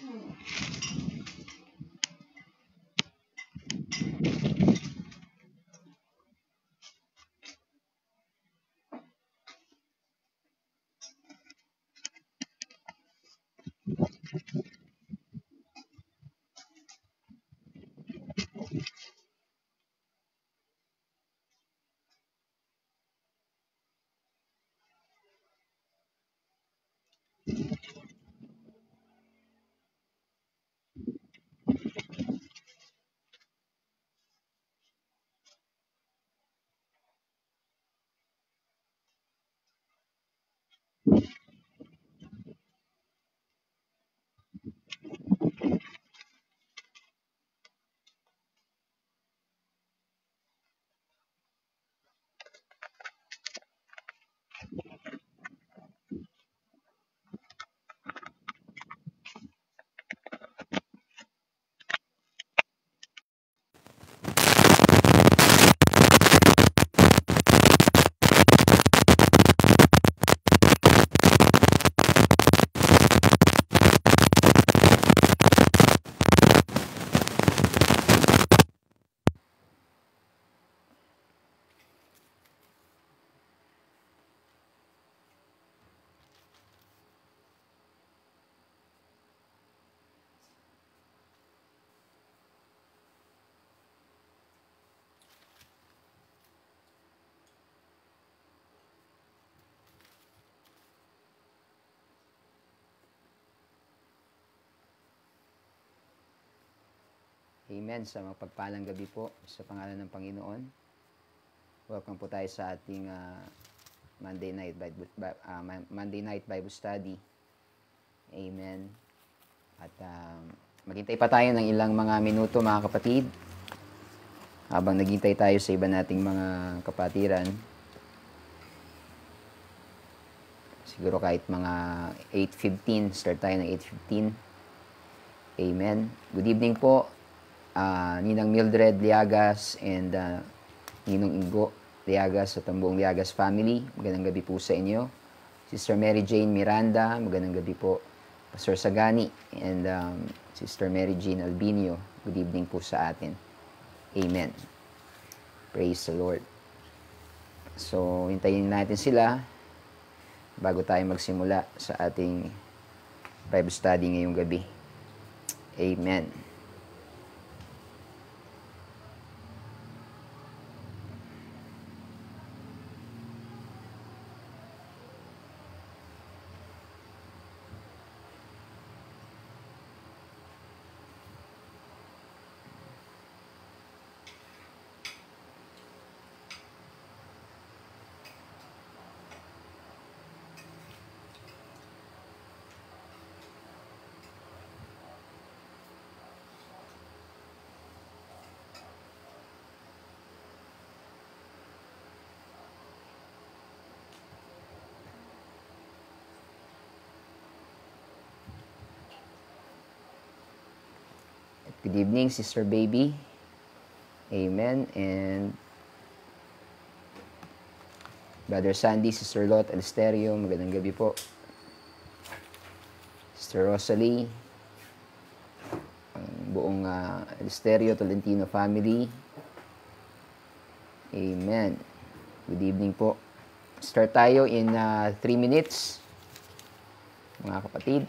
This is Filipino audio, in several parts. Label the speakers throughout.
Speaker 1: Hmm. Amen. Sa mapagpalang gabi po sa pangalan ng Panginoon. Welcome po tayo sa ating uh, Monday night Bible uh, Monday night Bible study. Amen. At um, maghintay pa tayo ng ilang mga minuto mga kapatid. Habang naghintay tayo sa iba nating mga kapatiran. Siguro kahit mga 8.15, start tayo ng 8.15. Amen. Good evening po uh, Ninang Mildred Liagas and uh, Ninong Ingo Liagas at ang buong Liagas family. Magandang gabi po sa inyo. Sister Mary Jane Miranda, magandang gabi po. Pastor Sagani and um, Sister Mary Jane Albinio, good evening po sa atin. Amen. Praise the Lord. So, hintayin natin sila bago tayo magsimula sa ating Bible study ngayong gabi. Amen. Good evening, Sister Baby. Amen. And Brother Sandy, Sister Lot Alisterio, magandang gabi po. Sister Rosalie, ang buong uh, Alisterio Tolentino family. Amen. Good evening po. Start tayo in 3 uh, minutes, mga kapatid.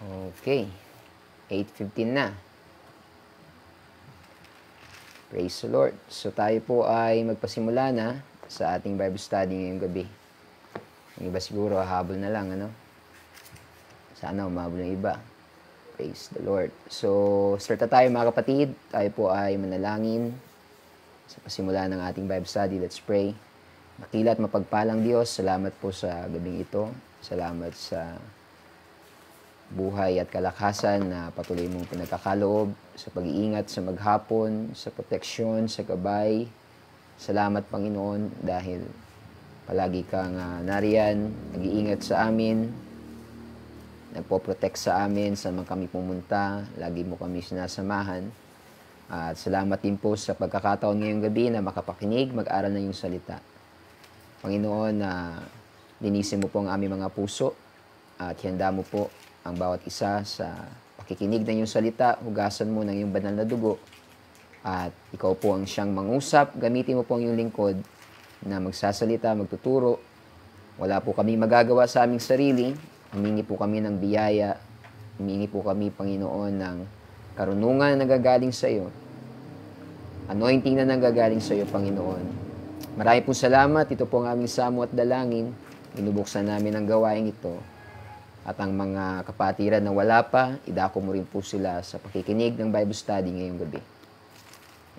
Speaker 1: Okay. 8.15 na. Praise the Lord. So tayo po ay magpasimula na sa ating Bible study ngayong gabi. Yung iba siguro, habol na lang, ano? Sana umabol ng iba. Praise the Lord. So, start na tayo mga kapatid. Tayo po ay manalangin sa pasimula ng ating Bible study. Let's pray. Nakila at mapagpalang Diyos, salamat po sa gabing ito. Salamat sa buhay at kalakasan na patuloy mong pinagkakaloob sa pag-iingat sa maghapon, sa proteksyon, sa gabay. Salamat Panginoon dahil palagi kang uh, nariyan, nag-iingat sa amin, nagpo-protect sa amin sa man kami pumunta, lagi mo kami sinasamahan. At salamat din po sa pagkakataon ngayong gabi na makapakinig, mag-aral na yung salita. Panginoon, na uh, linisin mo po ang aming mga puso at handa mo po ang bawat isa sa pakikinig ng iyong salita, hugasan mo ng iyong banal na dugo, at ikaw po ang siyang mangusap, gamitin mo po ang iyong lingkod na magsasalita, magtuturo. Wala po kami magagawa sa aming sarili, humingi po kami ng biyaya, humingi po kami, Panginoon, ng karunungan na nagagaling sa iyo, anointing na nagagaling sa iyo, Panginoon. Marami po salamat. Ito po ang aming samo at dalangin. Inubuksan namin ang gawain ito at ang mga kapatiran na wala pa, idako mo rin po sila sa pakikinig ng Bible study ngayong gabi.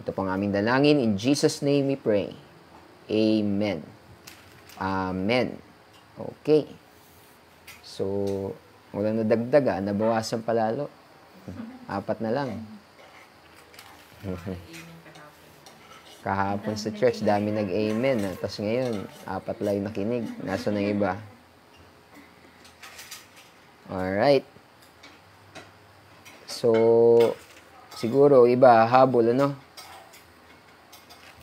Speaker 1: Ito po ang aming dalangin. In Jesus' name we pray. Amen. Amen. Okay. So, walang nadagdag ah. Nabawasan palalo. Apat na lang. Kahapon sa church, dami nag-amen. Tapos ngayon, apat lang nakinig. Nasa na iba? Alright. So, siguro iba habol ano.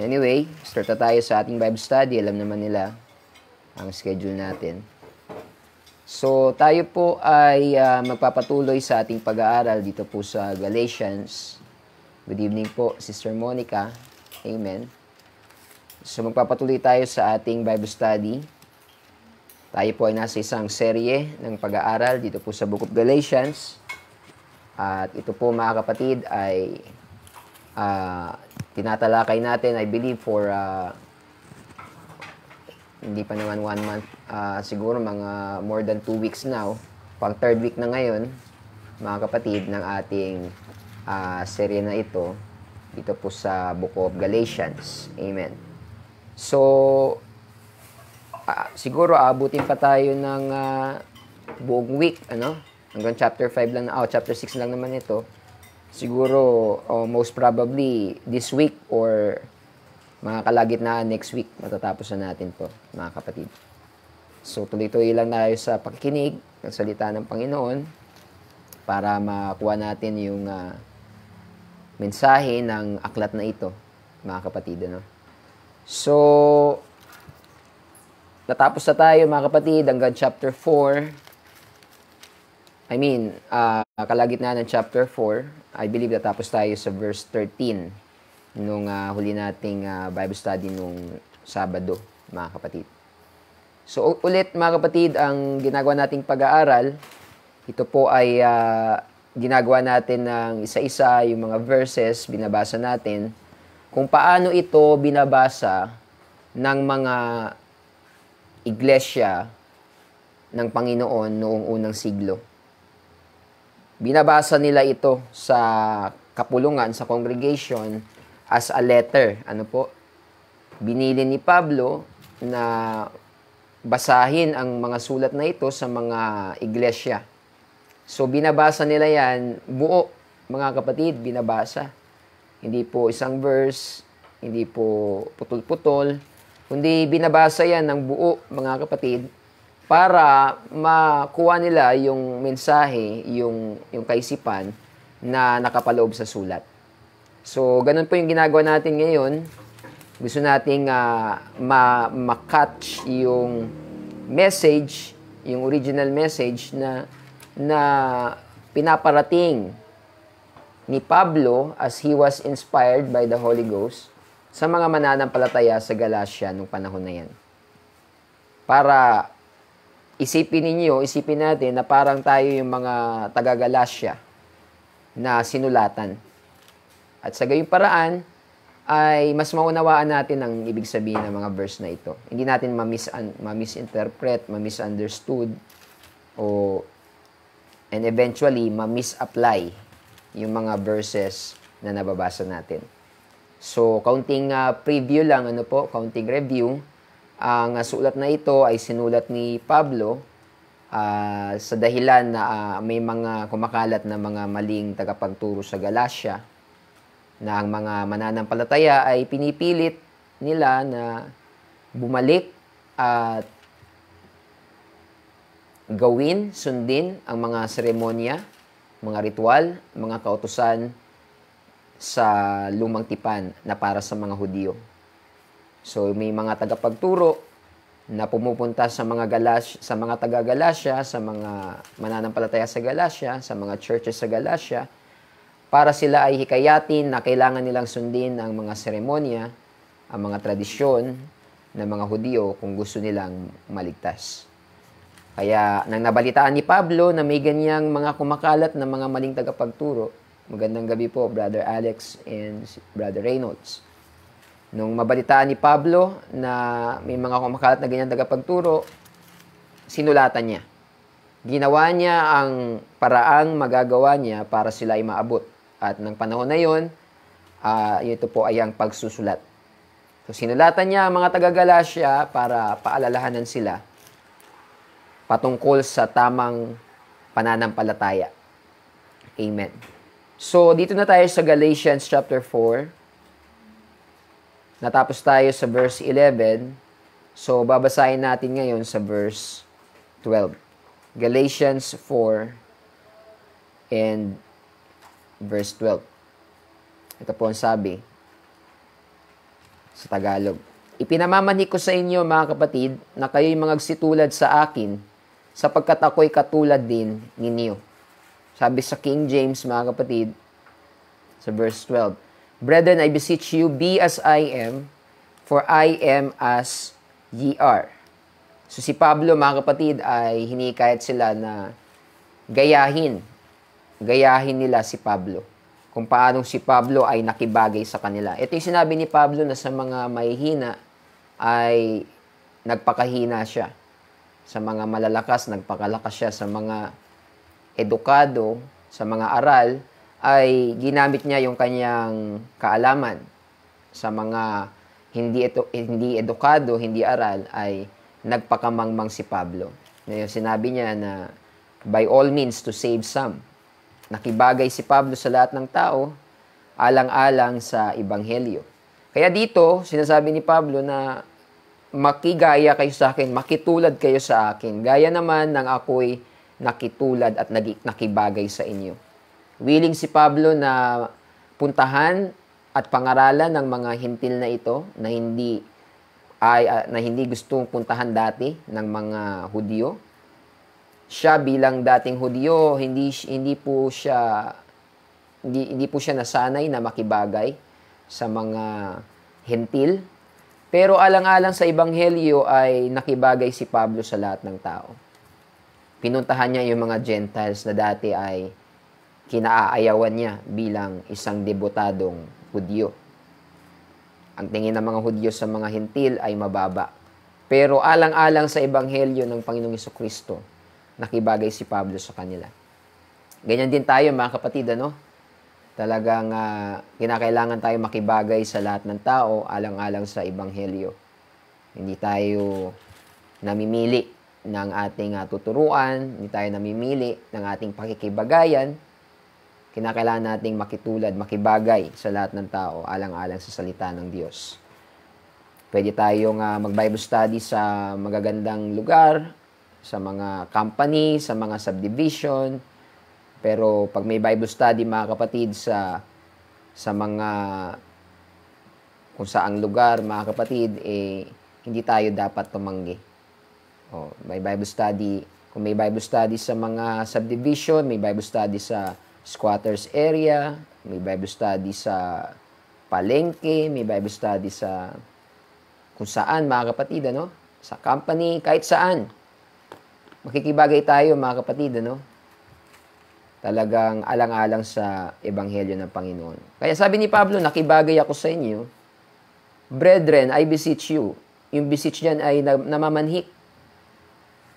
Speaker 1: Anyway, start na tayo sa ating Bible study. Alam naman nila ang schedule natin. So, tayo po ay uh, magpapatuloy sa ating pag-aaral dito po sa Galatians. Good evening po, Sister Monica. Amen. So, magpapatuloy tayo sa ating Bible study. Tayo po ay nasa isang serye ng pag-aaral dito po sa Book of Galatians. At ito po mga kapatid ay uh, tinatalakay natin, I believe, for uh, hindi pa naman one month, uh, siguro mga more than two weeks now. Pang third week na ngayon, mga kapatid, ng ating uh, serye na ito dito po sa Book of Galatians. Amen. So, uh, siguro abutin pa tayo ng uh, buong week, ano? Hanggang chapter 5 lang, oh, chapter 6 lang naman ito. Siguro, oh, most probably, this week or mga kalagitnaan next week, matatapos na natin to, mga kapatid. So, tuloy-tuloy lang tayo sa pakikinig ng salita ng Panginoon para makuha natin yung uh, mensahe ng aklat na ito, mga kapatid. Ano? So, Natapos na tayo mga kapatid hanggang chapter 4. I mean, uh, kalagitnaan ng chapter 4. I believe natapos tayo sa verse 13 nung uh, huli nating uh, Bible study nung Sabado, mga kapatid. So ulit mga kapatid, ang ginagawa nating pag-aaral, ito po ay uh, ginagawa natin ng isa-isa yung mga verses, binabasa natin, kung paano ito binabasa ng mga iglesia ng Panginoon noong unang siglo. Binabasa nila ito sa kapulungan, sa congregation, as a letter. Ano po? Binili ni Pablo na basahin ang mga sulat na ito sa mga iglesia. So, binabasa nila yan buo, mga kapatid, binabasa. Hindi po isang verse, hindi po putol-putol, kundi binabasa yan ng buo, mga kapatid, para makuha nila yung mensahe, yung, yung kaisipan na nakapaloob sa sulat. So, ganun po yung ginagawa natin ngayon. Gusto nating uh, ma- ma-catch yung message, yung original message na na pinaparating ni Pablo as he was inspired by the Holy Ghost sa mga mananampalataya sa Galacia nung panahon na yan. Para isipin ninyo, isipin natin na parang tayo yung mga taga-Galasya na sinulatan. At sa gayong paraan, ay mas maunawaan natin ang ibig sabihin ng mga verse na ito. Hindi natin ma-mis- ma-misinterpret, ma-misunderstood, o and eventually ma-misapply yung mga verses na nababasa natin. So, kaunting uh, preview lang, ano po, kaunting review. Ang uh, sulat na ito ay sinulat ni Pablo uh, sa dahilan na uh, may mga kumakalat na mga maling tagapagturo sa Galacia na ang mga mananampalataya ay pinipilit nila na bumalik at gawin, sundin ang mga seremonya, mga ritual, mga kautusan sa lumang tipan na para sa mga Hudyo. So may mga tagapagturo na pumupunta sa mga Galas sa mga taga Galasya, sa mga mananampalataya sa Galasya, sa mga churches sa Galasya para sila ay hikayatin na kailangan nilang sundin ang mga seremonya, ang mga tradisyon ng mga Hudyo kung gusto nilang maligtas. Kaya nang nabalitaan ni Pablo na may ganyang mga kumakalat na mga maling tagapagturo, magandang gabi po Brother Alex and Brother Reynolds. Nung mabalitaan ni Pablo na may mga kumakalat na ganyan tagapagturo, sinulatan niya. Ginawa niya ang paraang magagawa niya para sila ay maabot at ng panahon na yon, uh, ito po ay ang pagsusulat. So sinulatan niya ang mga taga-Galasya para paalalahanan sila patungkol sa tamang pananampalataya. Amen. So dito na tayo sa Galatians chapter 4. Natapos tayo sa verse 11. So babasahin natin ngayon sa verse 12. Galatians 4 and verse 12. Ito po ang sabi sa Tagalog. Ipinamamani ko sa inyo, mga kapatid, na kayo'y magsitulad sa akin, sapagkat ako'y katulad din ninyo. Sabi sa King James, mga kapatid, sa verse 12, Brethren, I beseech you, be as I am, for I am as ye are. So si Pablo, mga kapatid, ay hinikayat sila na gayahin gayahin nila si Pablo. Kung paanong si Pablo ay nakibagay sa kanila. Ito yung sinabi ni Pablo na sa mga mahihina ay nagpakahina siya. Sa mga malalakas, nagpakalakas siya. Sa mga edukado, sa mga aral, ay ginamit niya yung kanyang kaalaman. Sa mga hindi, eto, hindi edukado, hindi aral, ay nagpakamangmang si Pablo. Ngayon, sinabi niya na by all means to save some. Nakibagay si Pablo sa lahat ng tao, alang-alang sa Ebanghelyo. Kaya dito, sinasabi ni Pablo na makigaya kayo sa akin, makitulad kayo sa akin. Gaya naman ng ako'y nakitulad at nakibagay sa inyo. Willing si Pablo na puntahan at pangaralan ng mga hintil na ito na hindi ay uh, na hindi gustong puntahan dati ng mga Hudyo siya bilang dating Hudyo, hindi hindi po siya hindi, hindi po siya nasanay na makibagay sa mga hentil. Pero alang-alang sa ebanghelyo ay nakibagay si Pablo sa lahat ng tao. Pinuntahan niya yung mga Gentiles na dati ay kinaaayawan niya bilang isang debutadong Hudyo. Ang tingin ng mga Hudyo sa mga hentil ay mababa. Pero alang-alang sa ebanghelyo ng Panginoong Kristo, nakibagay si Pablo sa kanila. Ganyan din tayo mga kapatid, ano? Talagang uh, kinakailangan tayo makibagay sa lahat ng tao alang-alang sa Ebanghelyo. Hindi tayo namimili ng ating uh, tuturuan, hindi tayo namimili ng ating pakikibagayan. Kinakailangan nating makitulad, makibagay sa lahat ng tao alang-alang sa salita ng Diyos. Pwede tayong uh, mag-Bible study sa magagandang lugar, sa mga company, sa mga subdivision. Pero pag may Bible study mga kapatid sa sa mga kung saang lugar mga kapatid eh hindi tayo dapat tumanggi. Oh, may Bible study, kung may Bible study sa mga subdivision, may Bible study sa squatters area, may Bible study sa palengke, may Bible study sa kung saan mga kapatid ano, sa company, kahit saan makikibagay tayo mga kapatid, ano? Talagang alang-alang sa ebanghelyo ng Panginoon. Kaya sabi ni Pablo, nakibagay ako sa inyo. Brethren, I beseech you. Yung beseech diyan ay namamanhik.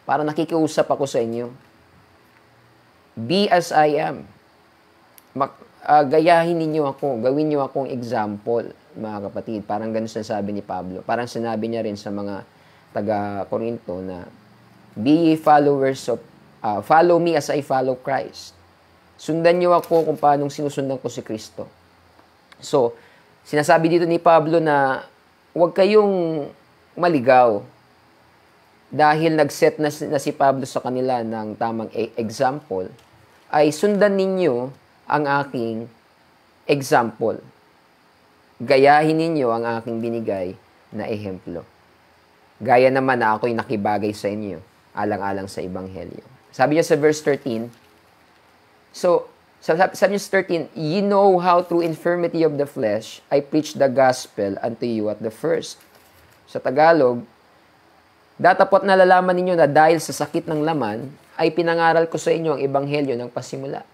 Speaker 1: Para nakikiusap ako sa inyo. Be as I am. Mak- uh, gayahin ninyo ako, gawin niyo akong example, mga kapatid. Parang ganun sabi ni Pablo. Parang sinabi niya rin sa mga taga-Korinto na be followers of, uh, follow me as I follow Christ. Sundan niyo ako kung paano sinusundan ko si Kristo. So, sinasabi dito ni Pablo na huwag kayong maligaw dahil nag-set na, na si Pablo sa kanila ng tamang e- example, ay sundan ninyo ang aking example. Gayahin ninyo ang aking binigay na ehemplo. Gaya naman na ako'y nakibagay sa inyo, alang-alang sa Ebanghelyo. Sabi niya sa verse 13, So, sabi, sabi niya sa 13, You know how through infirmity of the flesh, I preach the gospel unto you at the first. Sa Tagalog, datapot nalalaman ninyo na dahil sa sakit ng laman, ay pinangaral ko sa inyo ang ebanghelyo ng pasimula.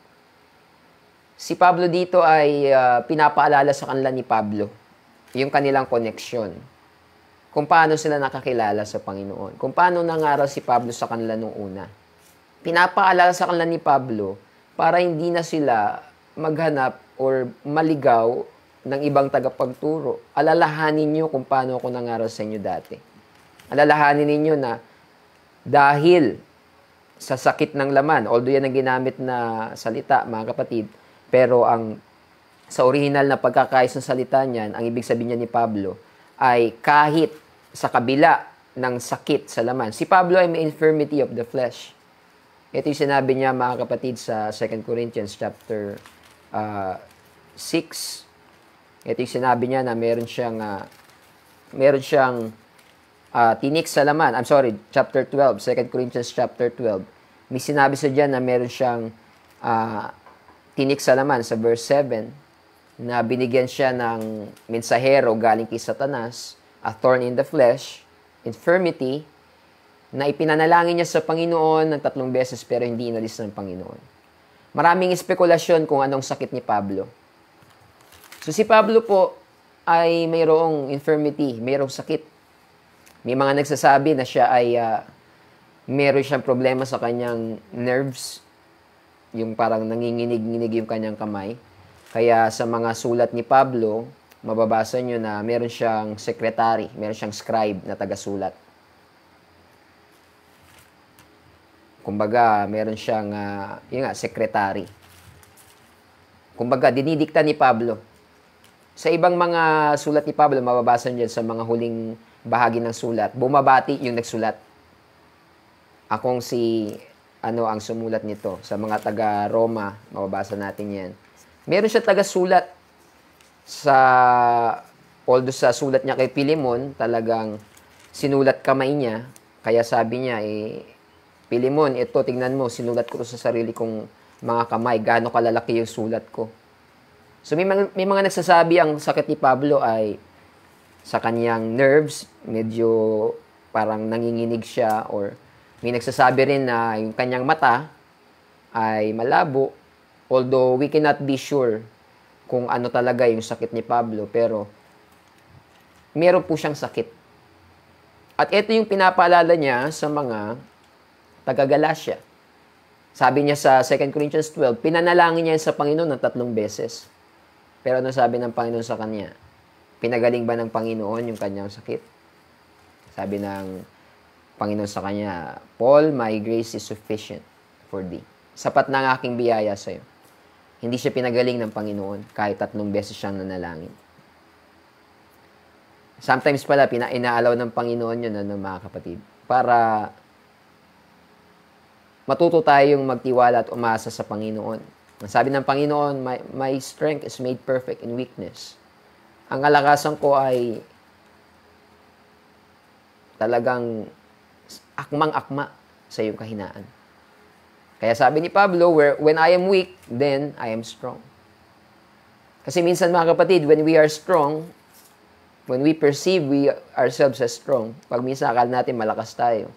Speaker 1: Si Pablo dito ay uh, pinapaalala sa kanila ni Pablo yung kanilang koneksyon. Kung paano sila nakakilala sa Panginoon. Kung paano nangaral si Pablo sa kanila nung una. Pinapaalala sa kanila ni Pablo para hindi na sila maghanap or maligaw ng ibang tagapagturo. Alalahanin niyo kung paano ako nangaral sa inyo dati. Alalahanin ninyo na dahil sa sakit ng laman, although yan ang ginamit na salita, mga kapatid, pero ang sa original na pagkakayos ng salita niyan, ang ibig sabihin niya ni Pablo, ay kahit sa kabila ng sakit sa laman. Si Pablo ay may infirmity of the flesh. Ito yung sinabi niya mga kapatid sa 2 Corinthians chapter uh, 6. Ito yung sinabi niya na meron siyang uh, meron siyang uh, tinik sa laman. I'm sorry, chapter 12, 2 Corinthians chapter 12. May sinabi sa diyan na meron siyang uh, tinik sa laman sa verse 7 na binigyan siya ng mensahero galing kay Satanas, a thorn in the flesh, infirmity, na ipinanalangin niya sa Panginoon ng tatlong beses pero hindi inalis ng Panginoon. Maraming espekulasyon kung anong sakit ni Pablo. So si Pablo po ay mayroong infirmity, mayroong sakit. May mga nagsasabi na siya ay uh, mayroon siyang problema sa kanyang nerves, yung parang nanginginig-nginig yung kanyang kamay. Kaya sa mga sulat ni Pablo, mababasa nyo na meron siyang secretary, meron siyang scribe na taga-sulat. Kumbaga, meron siyang, uh, yun nga, secretary. Kumbaga, dinidikta ni Pablo. Sa ibang mga sulat ni Pablo, mababasa niyo sa mga huling bahagi ng sulat, bumabati yung nagsulat. Akong si, ano, ang sumulat nito. Sa mga taga-Roma, mababasa natin yan. Meron siya taga-sulat sa, although sa sulat niya kay Pilimon, talagang sinulat kamay niya. Kaya sabi niya, eh, Pilimon, ito, tingnan mo, sinulat ko sa sarili kong mga kamay, gaano kalalaki yung sulat ko. So may mga, may mga nagsasabi ang sakit ni Pablo ay sa kanyang nerves, medyo parang nanginginig siya or may nagsasabi rin na yung kanyang mata ay malabo. Although we cannot be sure kung ano talaga yung sakit ni Pablo, pero meron po siyang sakit. At ito yung pinapaalala niya sa mga taga-Galatia. Sabi niya sa 2 Corinthians 12, pinanalangin niya sa Panginoon ng tatlong beses. Pero ano sabi ng Panginoon sa kanya? Pinagaling ba ng Panginoon yung kanyang sakit? Sabi ng Panginoon sa kanya, Paul, my grace is sufficient for thee. Sapat na ang aking biyaya sa iyo. Hindi siya pinagaling ng Panginoon kahit tatlong beses siyang nanalangin. Sometimes pala, pina ng Panginoon yun, ano, mga kapatid, para matuto tayong magtiwala at umasa sa Panginoon. Ang sabi ng Panginoon, my, my strength is made perfect in weakness. Ang kalakasan ko ay talagang akmang-akma sa iyong kahinaan. Kaya sabi ni Pablo, where, when I am weak, then I am strong. Kasi minsan mga kapatid, when we are strong, when we perceive we ourselves as strong, pag minsan akala natin malakas tayo,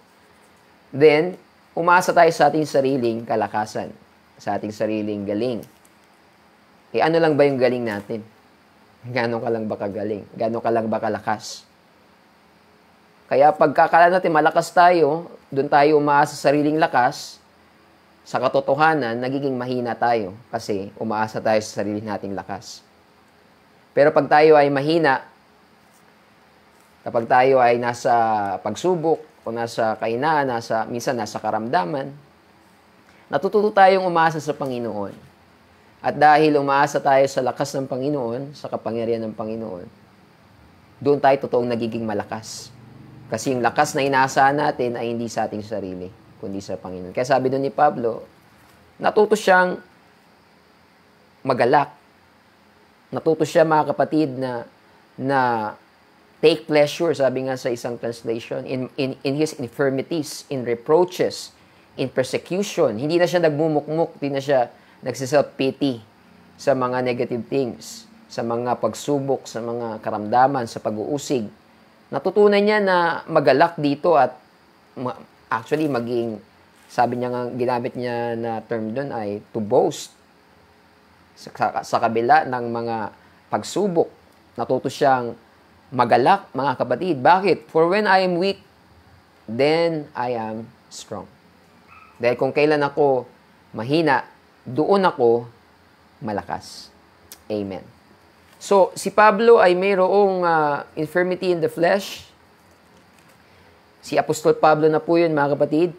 Speaker 1: then umasa tayo sa ating sariling kalakasan, sa ating sariling galing. Eh ano lang ba yung galing natin? Gano'n ka lang ba kagaling? Gano'n ka lang ba kalakas? Kaya pagkakala natin malakas tayo, doon tayo umaasa sa sariling lakas, sa katotohanan, nagiging mahina tayo kasi umaasa tayo sa sarili nating lakas. Pero pag tayo ay mahina, kapag tayo ay nasa pagsubok o nasa kainaan, nasa, minsan nasa karamdaman, natututo tayong umaasa sa Panginoon. At dahil umaasa tayo sa lakas ng Panginoon, sa kapangyarihan ng Panginoon, doon tayo totoong nagiging malakas. Kasi yung lakas na inaasahan natin ay hindi sa ating sarili, kundi sa Panginoon. Kaya sabi doon ni Pablo, natuto siyang magalak. Natuto siya mga kapatid na na take pleasure, sabi nga sa isang translation, in, in, in his infirmities, in reproaches, in persecution. Hindi na siya nagmumukmuk, hindi na siya nagsiself-pity sa mga negative things, sa mga pagsubok, sa mga karamdaman, sa pag-uusig. Natutunan niya na magalak dito at actually maging sabi niya nga ginamit niya na term doon ay to boast sa, sa, sa kabila ng mga pagsubok. Natuto siyang magalak mga kapatid. Bakit? For when I am weak then I am strong. Dahil kung kailan ako mahina doon ako malakas amen So, si Pablo ay mayroong uh, infirmity in the flesh. Si Apostol Pablo na po yun, mga kapatid.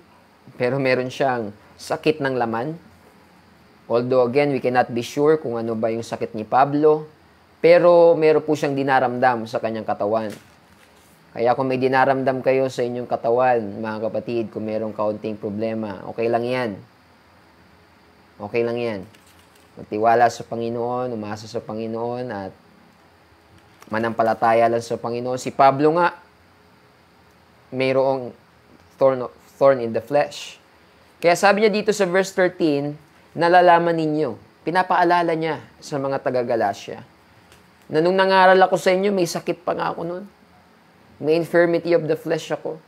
Speaker 1: Pero meron siyang sakit ng laman. Although, again, we cannot be sure kung ano ba yung sakit ni Pablo. Pero meron po siyang dinaramdam sa kanyang katawan. Kaya kung may dinaramdam kayo sa inyong katawan, mga kapatid, kung merong kaunting problema, okay lang yan. Okay lang yan magtiwala sa Panginoon, umasa sa Panginoon at manampalataya lang sa Panginoon. Si Pablo nga, mayroong thorn, thorn in the flesh. Kaya sabi niya dito sa verse 13, nalalaman ninyo, pinapaalala niya sa mga taga-Galacia, na nung nangaral ako sa inyo, may sakit pa nga ako noon. May infirmity of the flesh ako.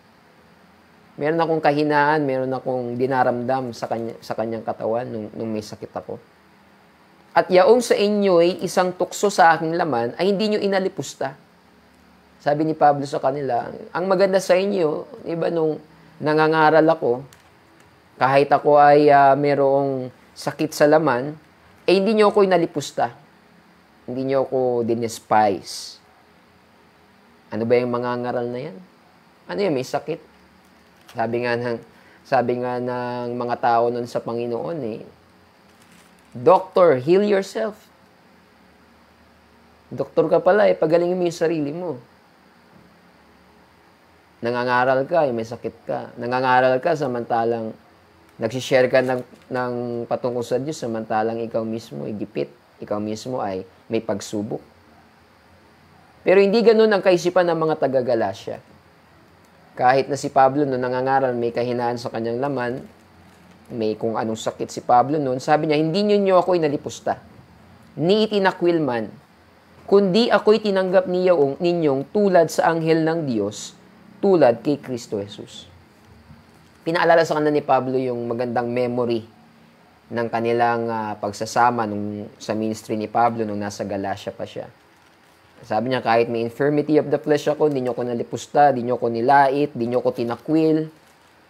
Speaker 1: Meron akong kahinaan, meron akong dinaramdam sa, kanya, sa kanyang katawan nung, nung may sakit ako. At yaong sa inyo'y isang tukso sa aking laman ay hindi nyo inalipusta. Sabi ni Pablo sa kanila, ang maganda sa inyo, iba nung nangangaral ako, kahit ako ay uh, merong sakit sa laman, eh hindi nyo ako inalipusta. Hindi nyo ako dinespise. Ano ba yung mga ngaral na yan? Ano yan, may sakit? Sabi nga ng, sabi nga ng mga tao nun sa Panginoon eh, Doctor, heal yourself. Doktor ka pala, eh, pagalingin mo yung sarili mo. Nangangaral ka, eh, may sakit ka. Nangangaral ka, samantalang nagsishare ka ng, ng patungkol sa Diyos, samantalang ikaw mismo ay gipit. Ikaw mismo ay may pagsubok. Pero hindi ganun ang kaisipan ng mga taga-Galasya. Kahit na si Pablo no nangangaral may kahinaan sa kanyang laman, may kung anong sakit si Pablo noon, sabi niya, hindi niyo niyo ako inalipusta, ni itinakwil man, kundi ako'y tinanggap niyo, ninyong tulad sa anghel ng Diyos, tulad kay Kristo Jesus. Pinaalala sa kanila ni Pablo yung magandang memory ng kanilang uh, pagsasama nung, sa ministry ni Pablo nung nasa Galatia pa siya. Sabi niya, kahit may infirmity of the flesh ako, hindi niyo ako nalipusta, hindi niyo ako nilait, hindi niyo ako tinakwil,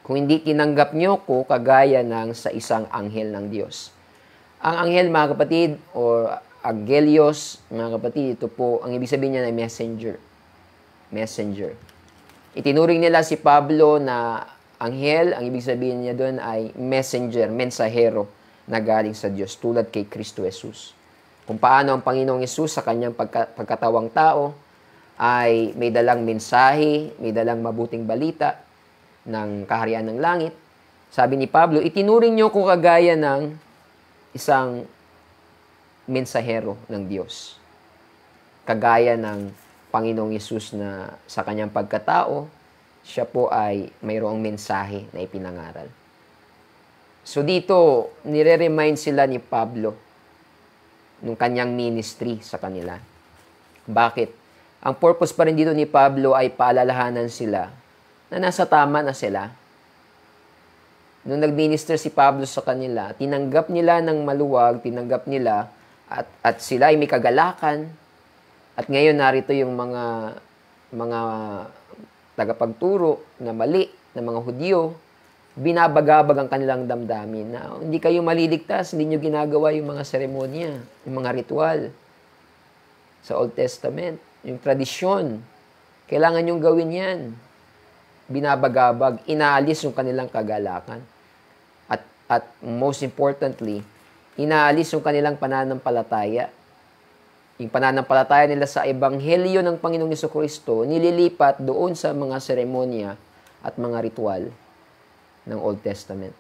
Speaker 1: kung hindi tinanggap niyo ko kagaya ng sa isang anghel ng Diyos. Ang anghel, mga kapatid, o Agelios, mga kapatid, ito po, ang ibig sabihin niya ay messenger. Messenger. Itinuring nila si Pablo na anghel, ang ibig sabihin niya doon ay messenger, mensahero na galing sa Diyos, tulad kay Kristo Jesus. Kung paano ang Panginoong Yesus sa kanyang pagka, pagkatawang tao ay may dalang mensahe, may dalang mabuting balita, ng kaharian ng langit. Sabi ni Pablo, itinuring niyo ko kagaya ng isang mensahero ng Diyos. Kagaya ng Panginoong Yesus na sa kanyang pagkatao, siya po ay mayroong mensahe na ipinangaral. So dito, nire-remind sila ni Pablo nung kanyang ministry sa kanila. Bakit? Ang purpose pa rin dito ni Pablo ay paalalahanan sila na nasa tama na sila. nung nagminister si Pablo sa kanila, tinanggap nila ng maluwag, tinanggap nila, at, at sila ay may kagalakan. At ngayon narito yung mga mga tagapagturo na mali na mga Hudyo, binabagabag ang kanilang damdamin na hindi kayo maliligtas, hindi nyo ginagawa yung mga seremonya, yung mga ritual sa Old Testament, yung tradisyon. Kailangan nyong gawin yan. Binabagabag, inaalis yung kanilang kagalakan. At, at most importantly, inaalis yung kanilang pananampalataya yung pananampalataya nila sa ebanghelyo ng Panginoong Kristo, nililipat doon sa mga seremonya at mga ritual ng Old Testament.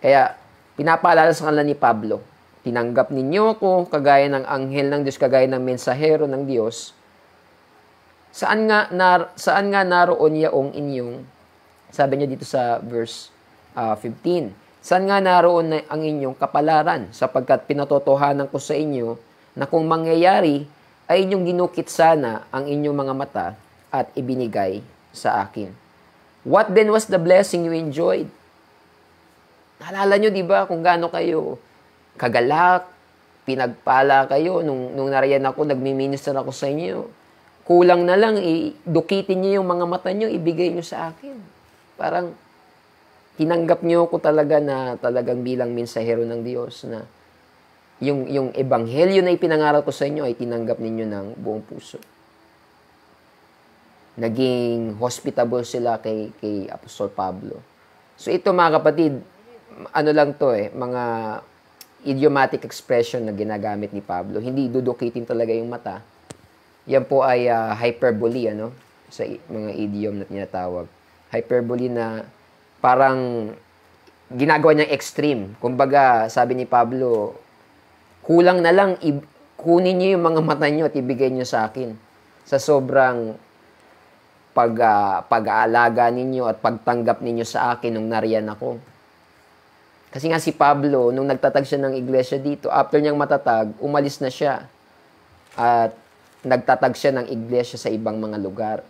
Speaker 1: Kaya, pinapaalala sa kanila ni Pablo, tinanggap ninyo ako kagaya ng anghel ng Diyos, kagaya ng mensahero ng Diyos. Saan nga, nar, saan nga naroon yaong inyong, sabi niya dito sa verse uh, ah, 15, saan nga naroon na ang inyong kapalaran sapagkat pinatotohanan ko sa inyo na kung mangyayari ay inyong ginukit sana ang inyong mga mata at ibinigay sa akin. What then was the blessing you enjoyed? Naalala nyo, di ba, kung gaano kayo kagalak, pinagpala kayo nung, nung nariyan ako, nagmi-minister ako sa inyo. Kulang na lang, dukitin niyo yung mga mata niyo, ibigay niyo sa akin. Parang tinanggap niyo ko talaga na talagang bilang mensahero ng Diyos na yung, yung ebanghelyo na ipinangaral ko sa inyo ay tinanggap ninyo ng buong puso. Naging hospitable sila kay, kay Apostol Pablo. So ito mga kapatid, ano lang to eh, mga idiomatic expression na ginagamit ni Pablo. Hindi dudukitin talaga yung mata. Yan po ay uh, hyperbole, ano? Sa mga idiom na tinatawag. Hyperbole na parang ginagawa niyang extreme. Kumbaga, sabi ni Pablo, Kulang na lang, kunin niyo yung mga mata niyo at ibigay niyo sa akin. Sa sobrang pag, uh, pag-aalaga ninyo at pagtanggap ninyo sa akin nung nariyan ako. Kasi nga si Pablo, nung nagtatag siya ng iglesia dito, after niyang matatag, umalis na siya. At nagtatag siya ng iglesia sa ibang mga lugar.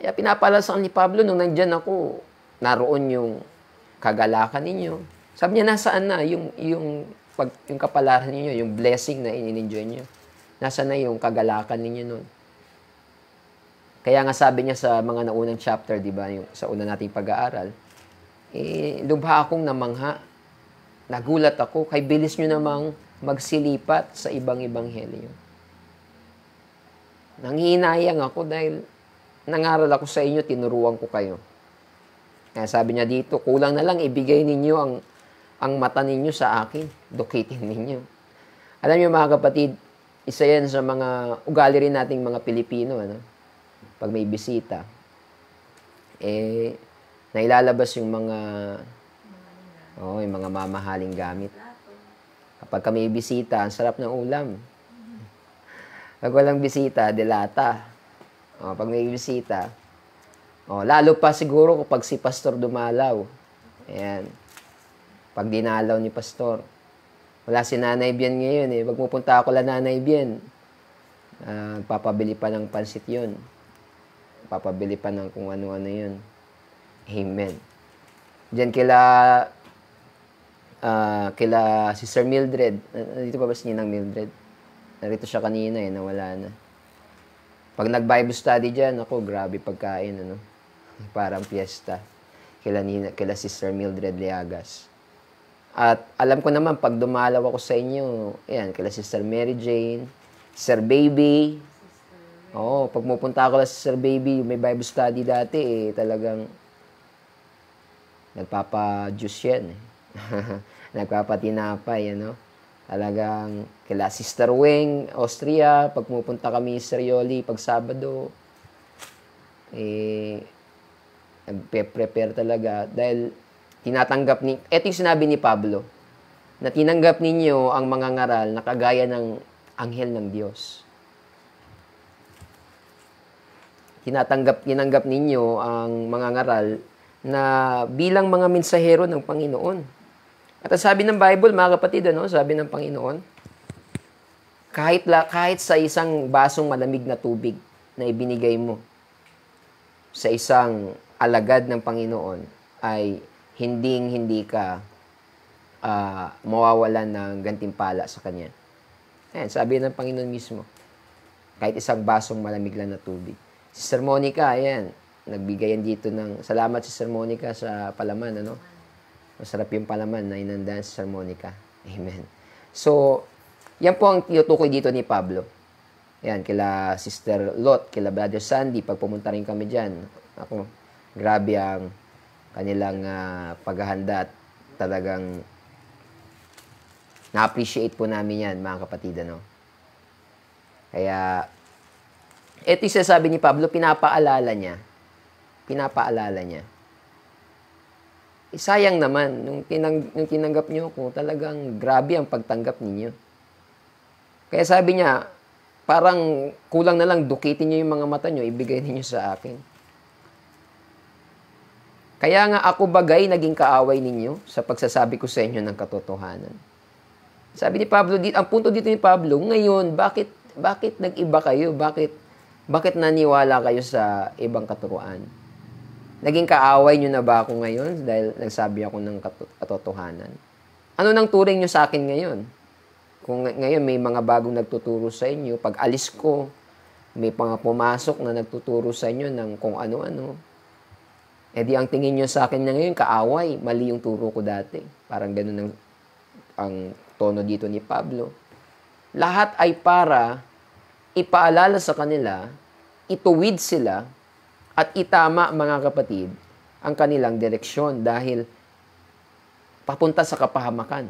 Speaker 1: Kaya pinapala sa ni Pablo, nung nandyan ako, naroon yung kagalakan ninyo. Sabi niya, nasaan na yung, yung pag, yung kapalaran ninyo, yung blessing na in-enjoy niyo. Nasa na yung kagalakan ninyo nun. Kaya nga sabi niya sa mga naunang chapter, di ba, yung sa una nating pag-aaral, eh, lubha akong namangha. Nagulat ako, kay bilis nyo namang magsilipat sa ibang ibanghelyo. Nanghinayang ako dahil nangaral ako sa inyo, tinuruan ko kayo. Kaya sabi niya dito, kulang na lang ibigay ninyo ang ang mata ninyo sa akin, dukitin ninyo. Alam niyo mga kapatid, isa yan sa mga ugali rin nating mga Pilipino, ano? Pag may bisita, eh, nailalabas yung mga, oh, yung mga mamahaling gamit. Kapag kami bisita, ang sarap ng ulam. Pag walang bisita, delata. Oh, pag may bisita, oh, lalo pa siguro kapag si pastor dumalaw. Ayan pag dinalaw ni pastor. Wala si Nanay Bien ngayon eh. Pag pupunta ako la Nanay Bien, uh, papabili pa ng pansit yun. Papabili pa ng kung ano-ano yun. Amen. Diyan kila uh, kila si Sir Mildred. Dito pa ba si Ninang Mildred? Narito siya kanina eh, nawala na. Pag nag-Bible study dyan, ako, grabe pagkain, ano. Parang fiesta. Kila, Nina, kila si Sir Mildred Liagas. At alam ko naman, pag dumalaw ako sa inyo, yan, kila Sister Mary Jane, Sir Baby. Oo, oh, pag pupunta ako sa Sister Baby, may Bible study dati, eh, talagang nagpapa-juice yan. Eh. Nagpapatinapay, ano? Talagang kila Sister Wing, Austria, pag pupunta kami sa Rioli, pag Sabado, eh, nagpe-prepare talaga. Dahil tinatanggap ni, eto yung sinabi ni Pablo, na tinanggap ninyo ang mga ngaral na kagaya ng anghel ng Diyos. Tinatanggap, tinanggap ninyo ang mga ngaral na bilang mga mensahero ng Panginoon. At sabi ng Bible, mga kapatid, ano, sabi ng Panginoon, kahit, la, kahit sa isang basong malamig na tubig na ibinigay mo sa isang alagad ng Panginoon, ay hindi hindi ka uh, mawawalan ng gantimpala sa Kanya. Ayan, sabi ng Panginoon mismo. Kahit isang basong malamig lang na tubig. Si Sir Monica, ayan, nagbigayan dito ng, salamat si Sir Monica sa palaman, ano? Masarap yung palaman na inandahan si Sir Monica. Amen. So, yan po ang tinutukoy dito ni Pablo. Yan, kila Sister Lot, kila Brother Sandy, pag pumunta rin kami dyan, ako, grabe ang kanilang uh, paghahanda at talagang na-appreciate po namin yan, mga kapatid, ano. Kaya, ito yung sabi ni Pablo, pinapaalala niya. Pinapaalala niya. Eh, naman, nung, tinang, nung tinanggap niyo ako, talagang grabe ang pagtanggap ninyo. Kaya sabi niya, parang kulang na lang dukitin niyo yung mga mata niyo, ibigay niyo sa akin. Kaya nga ako bagay naging kaaway ninyo sa pagsasabi ko sa inyo ng katotohanan. Sabi ni Pablo, ang punto dito ni Pablo, ngayon, bakit, bakit nag-iba kayo? Bakit, bakit naniwala kayo sa ibang katuruan? Naging kaaway nyo na ba ako ngayon dahil nagsabi ako ng katotohanan? Ano nang turing nyo sa akin ngayon? Kung ngayon may mga bagong nagtuturo sa inyo, pag alis ko, may mga pumasok na nagtuturo sa inyo ng kung ano-ano. E di ang tingin nyo sa akin na ngayon, kaaway, mali yung turo ko dati. Parang ganun ang, ang tono dito ni Pablo. Lahat ay para ipaalala sa kanila, ituwid sila, at itama mga kapatid ang kanilang direksyon dahil papunta sa kapahamakan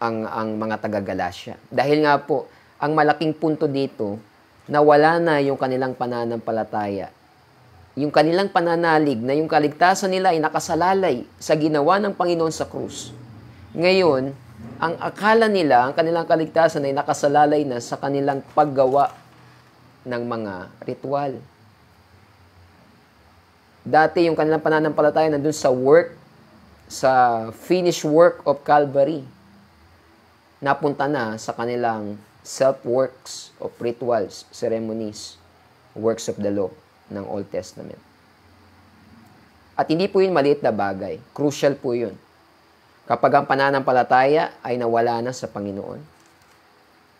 Speaker 1: ang, ang mga taga-Galasya. Dahil nga po, ang malaking punto dito, na wala na yung kanilang pananampalataya. Yung kanilang pananalig na yung kaligtasan nila ay nakasalalay sa ginawa ng Panginoon sa krus. Ngayon, ang akala nila, ang kanilang kaligtasan ay nakasalalay na sa kanilang paggawa ng mga ritual. Dati yung kanilang pananampalataya nandun sa work, sa finished work of Calvary napunta na sa kanilang self-works of rituals, ceremonies, works of the law ng Old Testament. At hindi po yun maliit na bagay. Crucial po yun. Kapag ang pananampalataya ay nawala na sa Panginoon,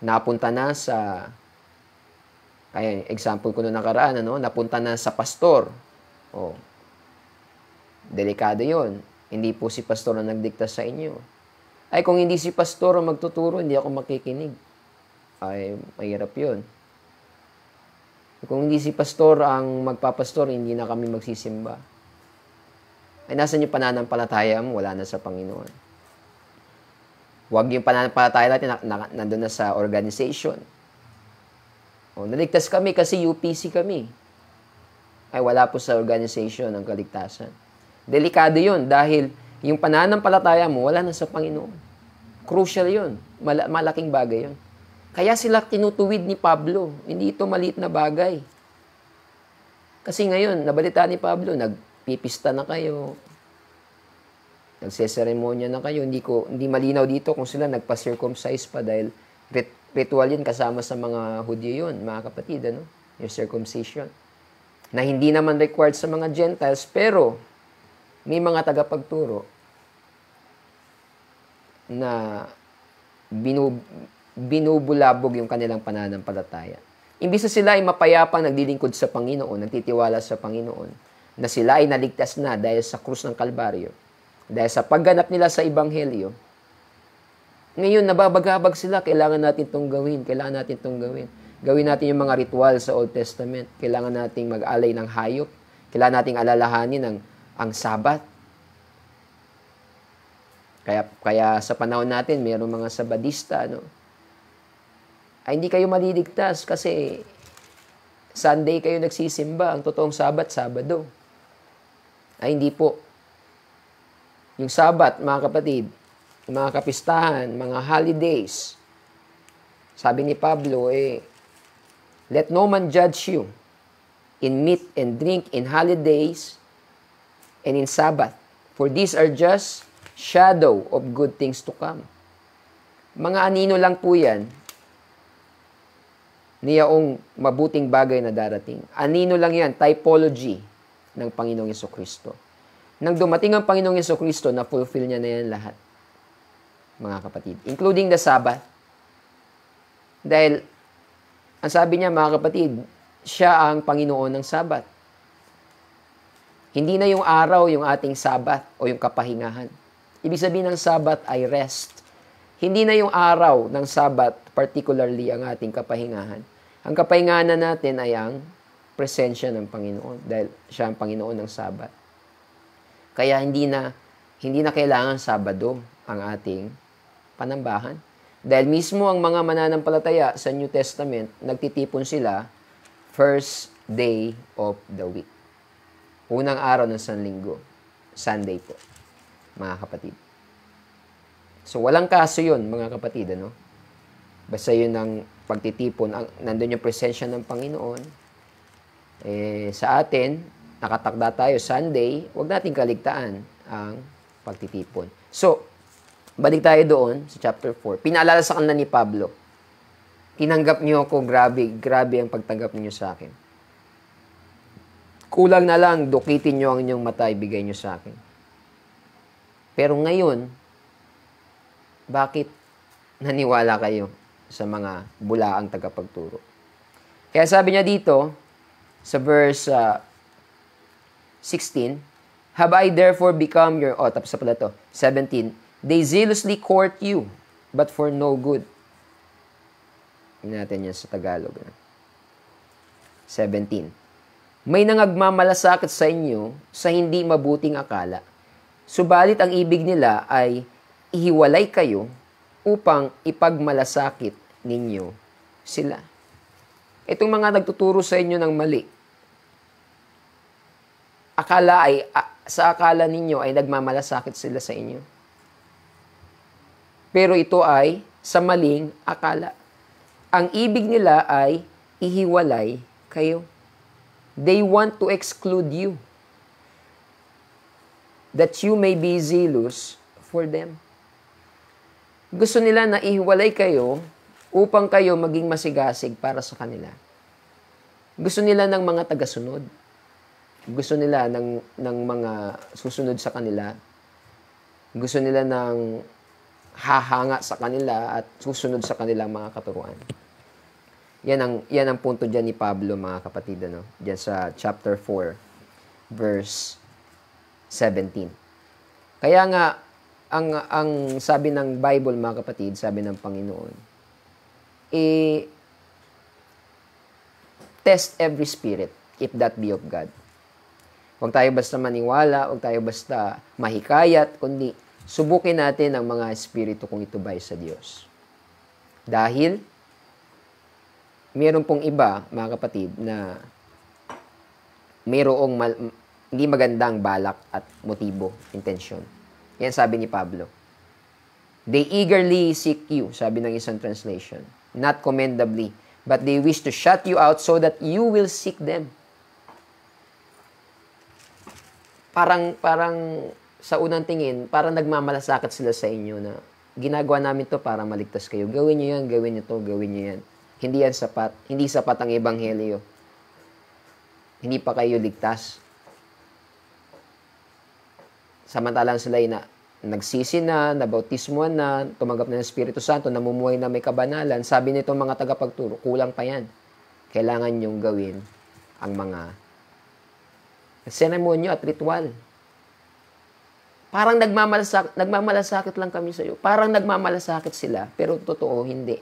Speaker 1: napunta na sa, ay example ko noong nakaraan, ano, napunta na sa pastor. O, delikado yon Hindi po si pastor na nagdikta sa inyo ay kung hindi si pastor ang magtuturo, hindi ako makikinig. Ay, mahirap yun. Kung hindi si pastor ang magpapastor, hindi na kami magsisimba. Ay, nasa yung pananampalataya mo? Wala na sa Panginoon. Huwag yung pananampalataya natin na, na, nandun na sa organization. O, naligtas kami kasi UPC kami. Ay, wala po sa organization ang kaligtasan. Delikado yun dahil yung pananampalataya mo, wala na sa Panginoon. Crucial yun. Mal- malaking bagay yun. Kaya sila tinutuwid ni Pablo. Hindi ito maliit na bagay. Kasi ngayon, nabalita ni Pablo, nagpipista na kayo, nagseseremonya na kayo. Hindi, ko, hindi malinaw dito kung sila nagpa-circumcise pa dahil rit- ritual yun kasama sa mga Hudyo yun, mga kapatid, ano? yung circumcision. Na hindi naman required sa mga Gentiles, pero may mga tagapagturo na binu, binubulabog yung kanilang pananampalataya. Imbis na sila ay mapayapang naglilingkod sa Panginoon, nagtitiwala sa Panginoon, na sila ay naligtas na dahil sa krus ng Kalbaryo, dahil sa pagganap nila sa Ebanghelyo, ngayon, nababagabag sila, kailangan natin itong gawin, kailangan natin itong gawin. Gawin natin yung mga ritual sa Old Testament, kailangan nating mag-alay ng hayop, kailangan nating alalahanin ng ang Sabat. Kaya, kaya sa panahon natin, mayroong mga Sabadista, no? Ay, hindi kayo maliligtas kasi Sunday kayo nagsisimba. Ang totoong Sabat, Sabado. Ay, hindi po. Yung Sabat, mga kapatid, mga kapistahan, mga holidays, sabi ni Pablo, eh, let no man judge you in meat and drink, in holidays, and in Sabbath. For these are just shadow of good things to come. Mga anino lang po yan niyaong mabuting bagay na darating. Anino lang yan, typology ng Panginoong Yeso Kristo. nang dumating ang Panginoong Yeso Kristo, na fulfill niya na yan lahat. Mga kapatid. Including the Sabbath. Dahil, ang sabi niya, mga kapatid, siya ang Panginoon ng Sabbath. Hindi na yung araw yung ating Sabbath o yung kapahingahan. Ibig sabihin ng Sabbath ay rest. Hindi na yung araw ng Sabbath, particularly ang ating kapahingahan. Ang kapahingahan na natin ay ang presensya ng Panginoon dahil siya ang Panginoon ng Sabbath. Kaya hindi na hindi na kailangan Sabado ang ating panambahan. Dahil mismo ang mga mananampalataya sa New Testament, nagtitipon sila first day of the week. Unang araw ng Sanlinggo. Sunday po, mga kapatid. So, walang kaso yun, mga kapatid, ano? Basta yun ang pagtitipon. Ang, nandun yung presensya ng Panginoon. Eh, sa atin, nakatakda tayo Sunday, huwag natin kaligtaan ang pagtitipon. So, balik tayo doon sa chapter 4. Pinaalala sa kanila ni Pablo. Tinanggap niyo ako, grabe, grabe ang pagtanggap niyo sa akin. Kulang na lang, dukitin niyo ang inyong mata, ibigay niyo sa akin. Pero ngayon, bakit naniwala kayo sa mga bulaang tagapagturo? Kaya sabi niya dito, sa verse uh, 16, Have I therefore become your, oh, tapos sa pala to, 17, They zealously court you, but for no good. Natin yan sa Tagalog. 17. May nangagmamalasakit sa inyo sa hindi mabuting akala. Subalit ang ibig nila ay ihiwalay kayo upang ipagmalasakit ninyo sila. Itong mga nagtuturo sa inyo ng mali, akala ay, sa akala ninyo ay nagmamalasakit sila sa inyo. Pero ito ay sa maling akala. Ang ibig nila ay ihiwalay kayo. They want to exclude you that you may be zealous for them. Gusto nila na ihiwalay kayo upang kayo maging masigasig para sa kanila. Gusto nila ng mga tagasunod. Gusto nila ng, ng mga susunod sa kanila. Gusto nila ng hahanga sa kanila at susunod sa kanilang mga katuruan. Yan ang, yan ang punto dyan ni Pablo, mga kapatid, ano? Dyan sa chapter 4, verse 17. Kaya nga, ang, ang sabi ng Bible, mga kapatid, sabi ng Panginoon, eh, test every spirit, if that be of God. Huwag tayo basta maniwala, huwag tayo basta mahikayat, kundi subukin natin ang mga espiritu kung ito ba sa Diyos. Dahil, meron pong iba, mga kapatid, na mayroong mal- hindi magandang balak at motibo, intensyon. Yan sabi ni Pablo. They eagerly seek you, sabi ng isang translation. Not commendably, but they wish to shut you out so that you will seek them. Parang, parang sa unang tingin, parang nagmamalasakit sila sa inyo na ginagawa namin to para maligtas kayo. Gawin niyo yan, gawin niyo to, gawin niyo yan. Hindi yan sapat. Hindi sapat ang ebanghelyo. Hindi pa kayo ligtas. Samantalang sila na nagsisi na, nabautismuan na, tumanggap na ng Espiritu Santo, namumuhay na may kabanalan, sabi nito mga tagapagturo, kulang pa yan. Kailangan nyong gawin ang mga seremonyo at ritual. Parang nagmamalasakit, nagmamalasakit lang kami sa iyo. Parang nagmamalasakit sila, pero totoo, hindi.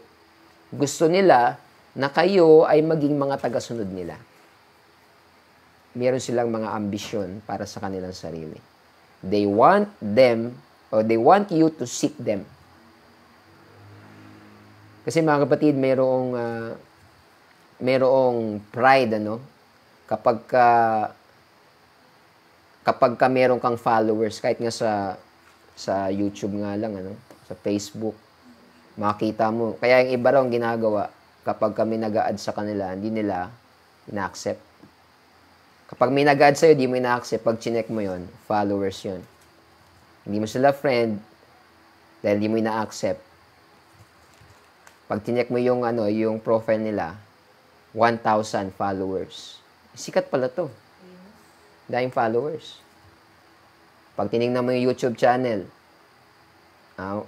Speaker 1: Gusto nila na kayo ay maging mga tagasunod nila. Meron silang mga ambisyon para sa kanilang sarili. They want them, or they want you to seek them. Kasi mga kapatid, mayroong, uh, mayroong pride, ano? Kapag ka, kapag ka meron kang followers, kahit nga sa, sa YouTube nga lang, ano? Sa Facebook, makita mo. Kaya yung iba raw ginagawa, kapag kami nag-add sa kanila, hindi nila ina-accept. Kapag may nag-add sa'yo, di mo ina-accept. Pag chinek mo yon followers yon Hindi mo sila friend, dahil di mo ina-accept. Pag tinek mo yung, ano, yung profile nila, 1,000 followers. Sikat pala to. Dahil followers. Pag tinignan mo yung YouTube channel, uh,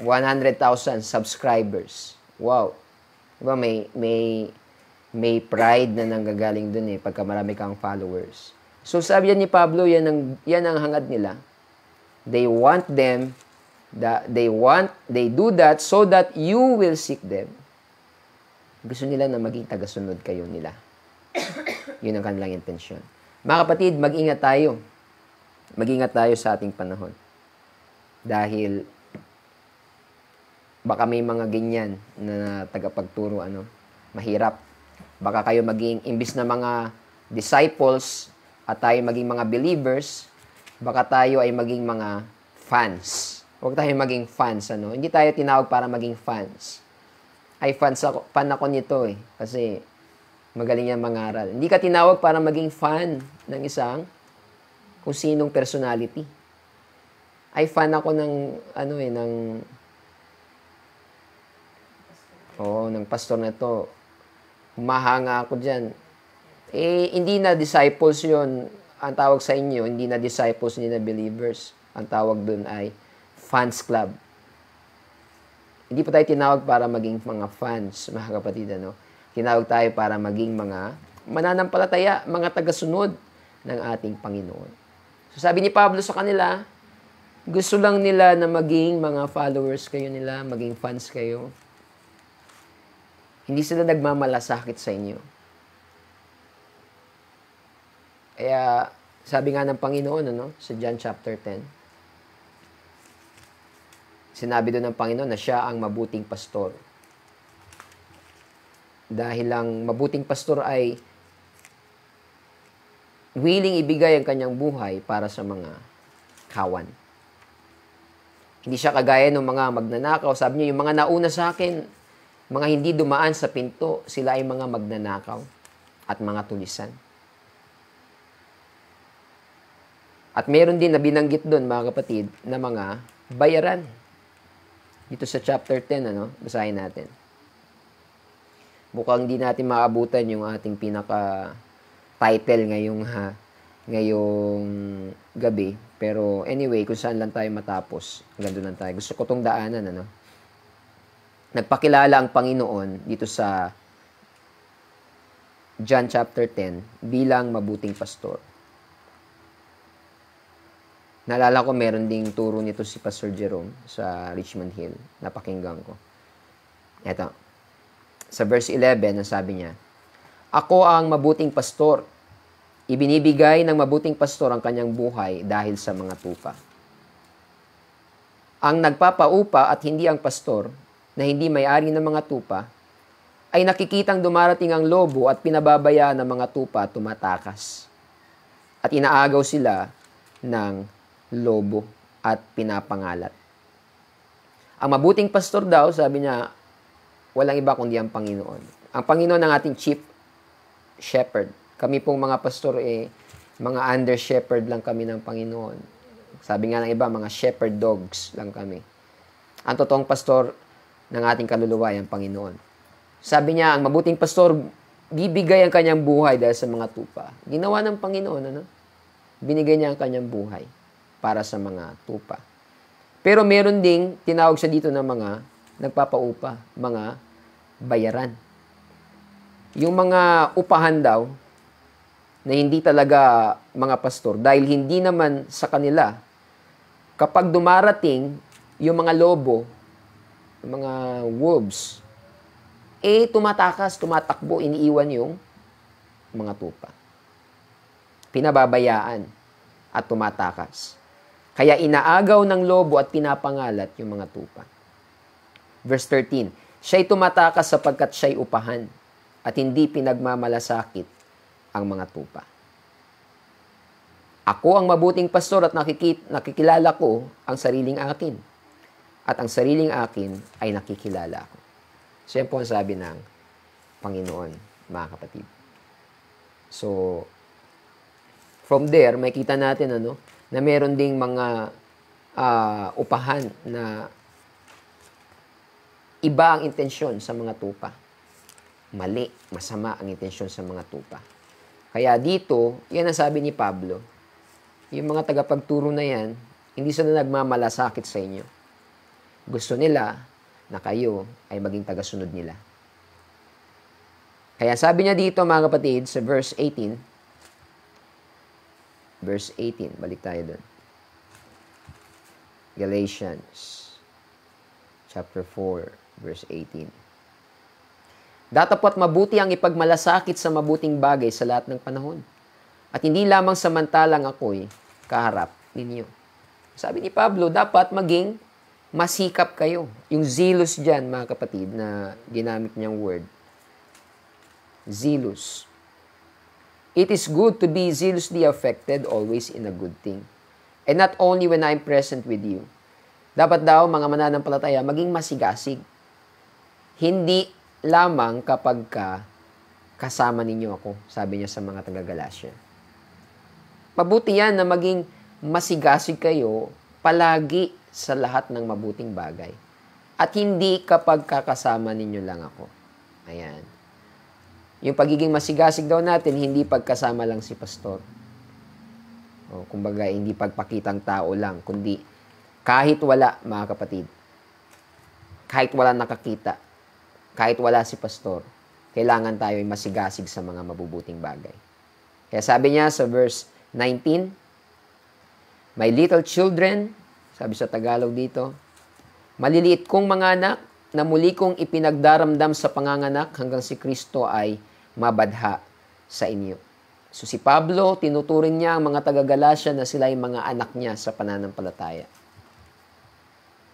Speaker 1: 100,000 subscribers. Wow. Diba may may may pride na nanggagaling dun eh pagka marami kang followers. So sabi ni Pablo, yan ang yan ang hangad nila. They want them that they want they do that so that you will seek them. Gusto nila na maging tagasunod kayo nila. Yun ang kanilang intensyon. Mga kapatid, mag-ingat tayo. Mag-ingat tayo sa ating panahon. Dahil baka may mga ganyan na tagapagturo ano, mahirap. Baka kayo maging imbis na mga disciples at tayo maging mga believers, baka tayo ay maging mga fans. Huwag tayo maging fans ano. Hindi tayo tinawag para maging fans. Ay fans ako, fan ako nito eh kasi magaling yan mangaral. Hindi ka tinawag para maging fan ng isang kung sinong personality. Ay fan ako ng ano eh ng Oo, ng pastor na to. Humahanga ako diyan. Eh, hindi na disciples yon ang tawag sa inyo, hindi na disciples, hindi na believers. Ang tawag doon ay fans club. Hindi pa tayo tinawag para maging mga fans, mga kapatid, ano? Tinawag tayo para maging mga mananampalataya, mga tagasunod ng ating Panginoon. So sabi ni Pablo sa kanila, gusto lang nila na maging mga followers kayo nila, maging fans kayo. Hindi sila nagmamalasakit sa inyo. Kaya, sabi nga ng Panginoon, ano, sa John chapter 10, sinabi doon ng Panginoon na siya ang mabuting pastor. Dahil lang mabuting pastor ay willing ibigay ang kanyang buhay para sa mga kawan. Hindi siya kagaya ng mga magnanakaw. Sabi niya, yung mga nauna sa akin, mga hindi dumaan sa pinto, sila ay mga magnanakaw at mga tulisan. At meron din na binanggit doon, mga kapatid, na mga bayaran. Dito sa chapter 10, ano, basahin natin. Mukhang hindi natin maabutan yung ating pinaka title ngayong ha, ngayong gabi. Pero anyway, kung saan lang tayo matapos, hanggang lang tayo. Gusto ko tong daanan, ano. Nagpakilala ang Panginoon dito sa John chapter 10 bilang mabuting pastor. Naalala ko meron ding turo nito si Pastor Jerome sa Richmond Hill. Napakinggan ko. Ito. Sa verse 11, ang sabi niya, Ako ang mabuting pastor. Ibinibigay ng mabuting pastor ang kanyang buhay dahil sa mga tupa. Ang nagpapaupa at hindi ang pastor, na hindi may-ari ng mga tupa, ay nakikitang dumarating ang lobo at pinababaya ng mga tupa tumatakas. At inaagaw sila ng lobo at pinapangalat. Ang mabuting pastor daw, sabi niya, walang iba kundi ang Panginoon. Ang Panginoon ang ating chief shepherd. Kami pong mga pastor, eh, mga under shepherd lang kami ng Panginoon. Sabi nga ng iba, mga shepherd dogs lang kami. Ang totoong pastor ng ating kaluluwa ay ang Panginoon. Sabi niya, ang mabuting pastor, bibigay ang kanyang buhay dahil sa mga tupa. Ginawa ng Panginoon, ano? Binigay niya ang kanyang buhay para sa mga tupa. Pero meron ding tinawag siya dito ng mga nagpapaupa, mga bayaran. Yung mga upahan daw, na hindi talaga mga pastor, dahil hindi naman sa kanila, kapag dumarating yung mga lobo, yung mga wolves, eh tumatakas, tumatakbo, iniiwan yung mga tupa. Pinababayaan at tumatakas. Kaya inaagaw ng lobo at pinapangalat yung mga tupa. Verse 13, Siya'y tumatakas sapagkat siya'y upahan at hindi pinagmamalasakit ang mga tupa. Ako ang mabuting pastor at nakikit, nakikilala ko ang sariling akin. At ang sariling akin ay nakikilala ko. So yan po ang sabi ng Panginoon, mga kapatid. So, from there, makita natin ano, na meron ding mga uh, upahan na iba ang intensyon sa mga tupa. Mali, masama ang intensyon sa mga tupa. Kaya dito, yan ang sabi ni Pablo, yung mga tagapagturo na yan, hindi sila nagmamalasakit sa inyo. Gusto nila na kayo ay maging tagasunod nila. Kaya sabi niya dito mga kapatid sa verse 18, verse 18, balik tayo doon. Galatians chapter 4, verse 18. Datapot mabuti ang ipagmalasakit sa mabuting bagay sa lahat ng panahon. At hindi lamang samantalang ako'y kaharap ninyo. Sabi ni Pablo, dapat maging masikap kayo. Yung zealous dyan, mga kapatid, na ginamit niyang word. Zealous. It is good to be zealously affected always in a good thing. And not only when I'm present with you. Dapat daw, mga mananampalataya, maging masigasig. Hindi lamang kapag ka kasama ninyo ako, sabi niya sa mga taga-Galatia. Mabuti yan na maging masigasig kayo palagi sa lahat ng mabuting bagay. At hindi kapag kakasama ninyo lang ako. Ayan. Yung pagiging masigasig daw natin, hindi pagkasama lang si pastor. O, kumbaga, hindi pagpakitang tao lang, kundi kahit wala, mga kapatid, kahit wala nakakita, kahit wala si pastor, kailangan tayo ay masigasig sa mga mabubuting bagay. Kaya sabi niya sa verse 19, My little children, sabi sa Tagalog dito, maliliit kong mga anak na muli kong ipinagdaramdam sa panganganak hanggang si Kristo ay mabadha sa inyo. So si Pablo, tinuturing niya ang mga taga-Galasya na sila ay mga anak niya sa pananampalataya.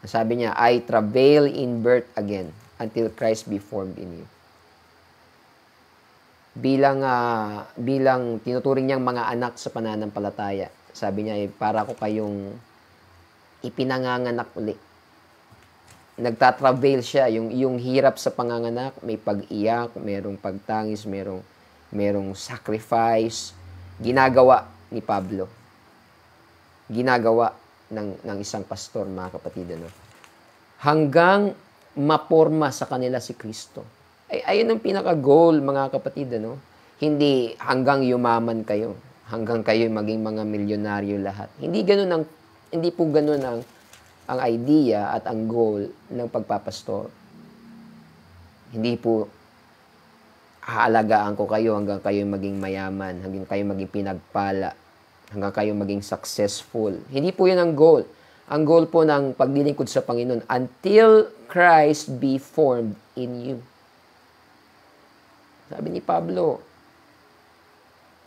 Speaker 1: Sabi niya, I travail in birth again until Christ be formed in you. Bilang uh, bilang tinuturing niyang mga anak sa pananampalataya. Sabi niya, eh, para ko kayong ipinanganganak uli. Nagtatravel siya, yung, yung hirap sa panganganak, may pag-iyak, merong pagtangis, merong, merong sacrifice. Ginagawa ni Pablo. Ginagawa ng, ng isang pastor, mga kapatid. Ano? Hanggang maporma sa kanila si Kristo. Ay, ayun ang pinaka-goal, mga kapatid. Ano? Hindi hanggang yumaman kayo. Hanggang kayo maging mga milyonaryo lahat. Hindi ganun ang, hindi po ganun ang, ang idea at ang goal ng pagpapastor. Hindi po haalagaan ko kayo hanggang kayo maging mayaman, hanggang kayo maging pinagpala, hanggang kayo maging successful. Hindi po yun ang goal. Ang goal po ng paglilingkod sa Panginoon, until Christ be formed in you. Sabi ni Pablo,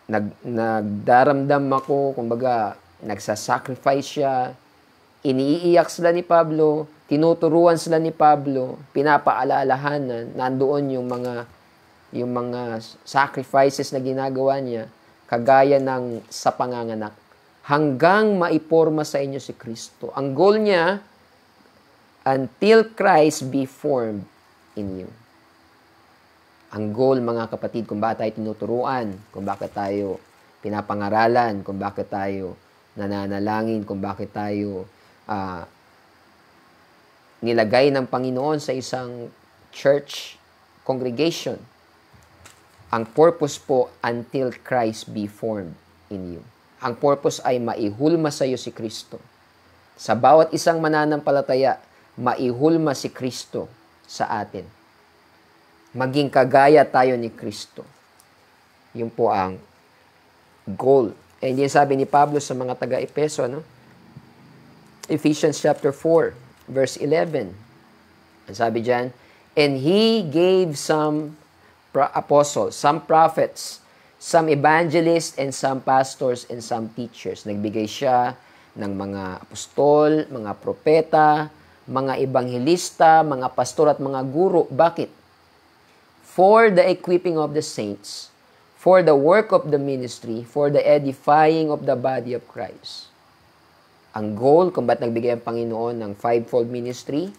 Speaker 1: nag, nagdaramdam ako, kumbaga, nagsasacrifice siya, iniiyak sila ni Pablo, tinuturuan sila ni Pablo, pinapaalalahanan, nandoon yung mga yung mga sacrifices na ginagawa niya, kagaya ng sa panganganak, hanggang maiporma sa inyo si Kristo. Ang goal niya, until Christ be formed in you. Ang goal, mga kapatid, kung bakit tayo tinuturuan, kung bakit tayo pinapangaralan, kung bakit tayo nananalangin, kung bakit tayo uh, nilagay ng Panginoon sa isang church congregation ang purpose po until Christ be formed in you. Ang purpose ay maihulma sa iyo si Kristo. Sa bawat isang mananampalataya, maihulma si Kristo sa atin. Maging kagaya tayo ni Kristo. Yun po ang goal. And yan sabi ni Pablo sa mga taga-Epeso, no? Ephesians chapter 4, verse 11. Ang sabi diyan, And He gave some apostles, some prophets, some evangelists, and some pastors, and some teachers. Nagbigay siya ng mga apostol, mga propeta, mga ebanghilista, mga pastor at mga guro. Bakit? For the equipping of the saints, for the work of the ministry, for the edifying of the body of Christ. Ang goal kung ba't nagbigay ang Panginoon ng fivefold ministry,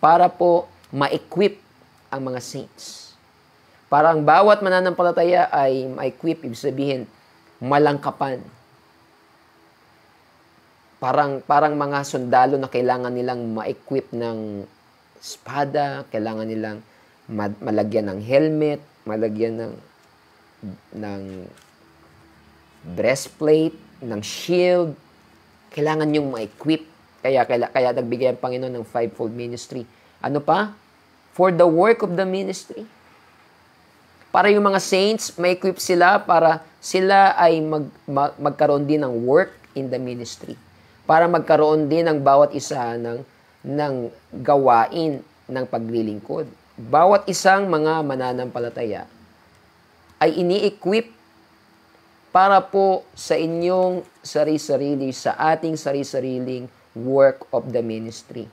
Speaker 1: para po ma-equip ang mga saints Parang bawat mananampalataya ay ma-equip, ibig sabihin, malangkapan. Parang, parang mga sundalo na kailangan nilang ma-equip ng espada, kailangan nilang malagyan ng helmet, malagyan ng ng breastplate, ng shield. Kailangan yung ma-equip. Kaya, kaya, kaya nagbigay ang Panginoon ng fivefold ministry. Ano pa? For the work of the ministry. Para yung mga saints, ma-equip sila para sila ay mag, mag, magkaroon din ng work in the ministry. Para magkaroon din ng bawat isa ng, ng gawain ng paglilingkod. Bawat isang mga mananampalataya ay ini-equip para po sa inyong sari-sarili, sa ating sari-sariling work of the ministry.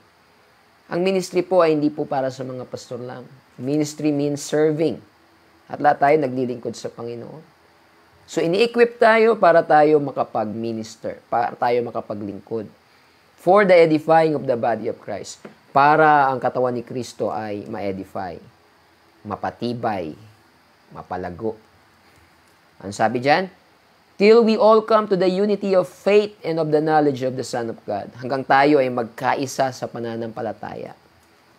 Speaker 1: Ang ministry po ay hindi po para sa mga pastor lang. Ministry means serving. At lahat tayo naglilingkod sa Panginoon. So, ini-equip tayo para tayo makapag-minister, para tayo makapaglingkod. For the edifying of the body of Christ. Para ang katawan ni Kristo ay ma-edify, mapatibay, mapalago. Ang sabi dyan? till we all come to the unity of faith and of the knowledge of the Son of God. Hanggang tayo ay magkaisa sa pananampalataya.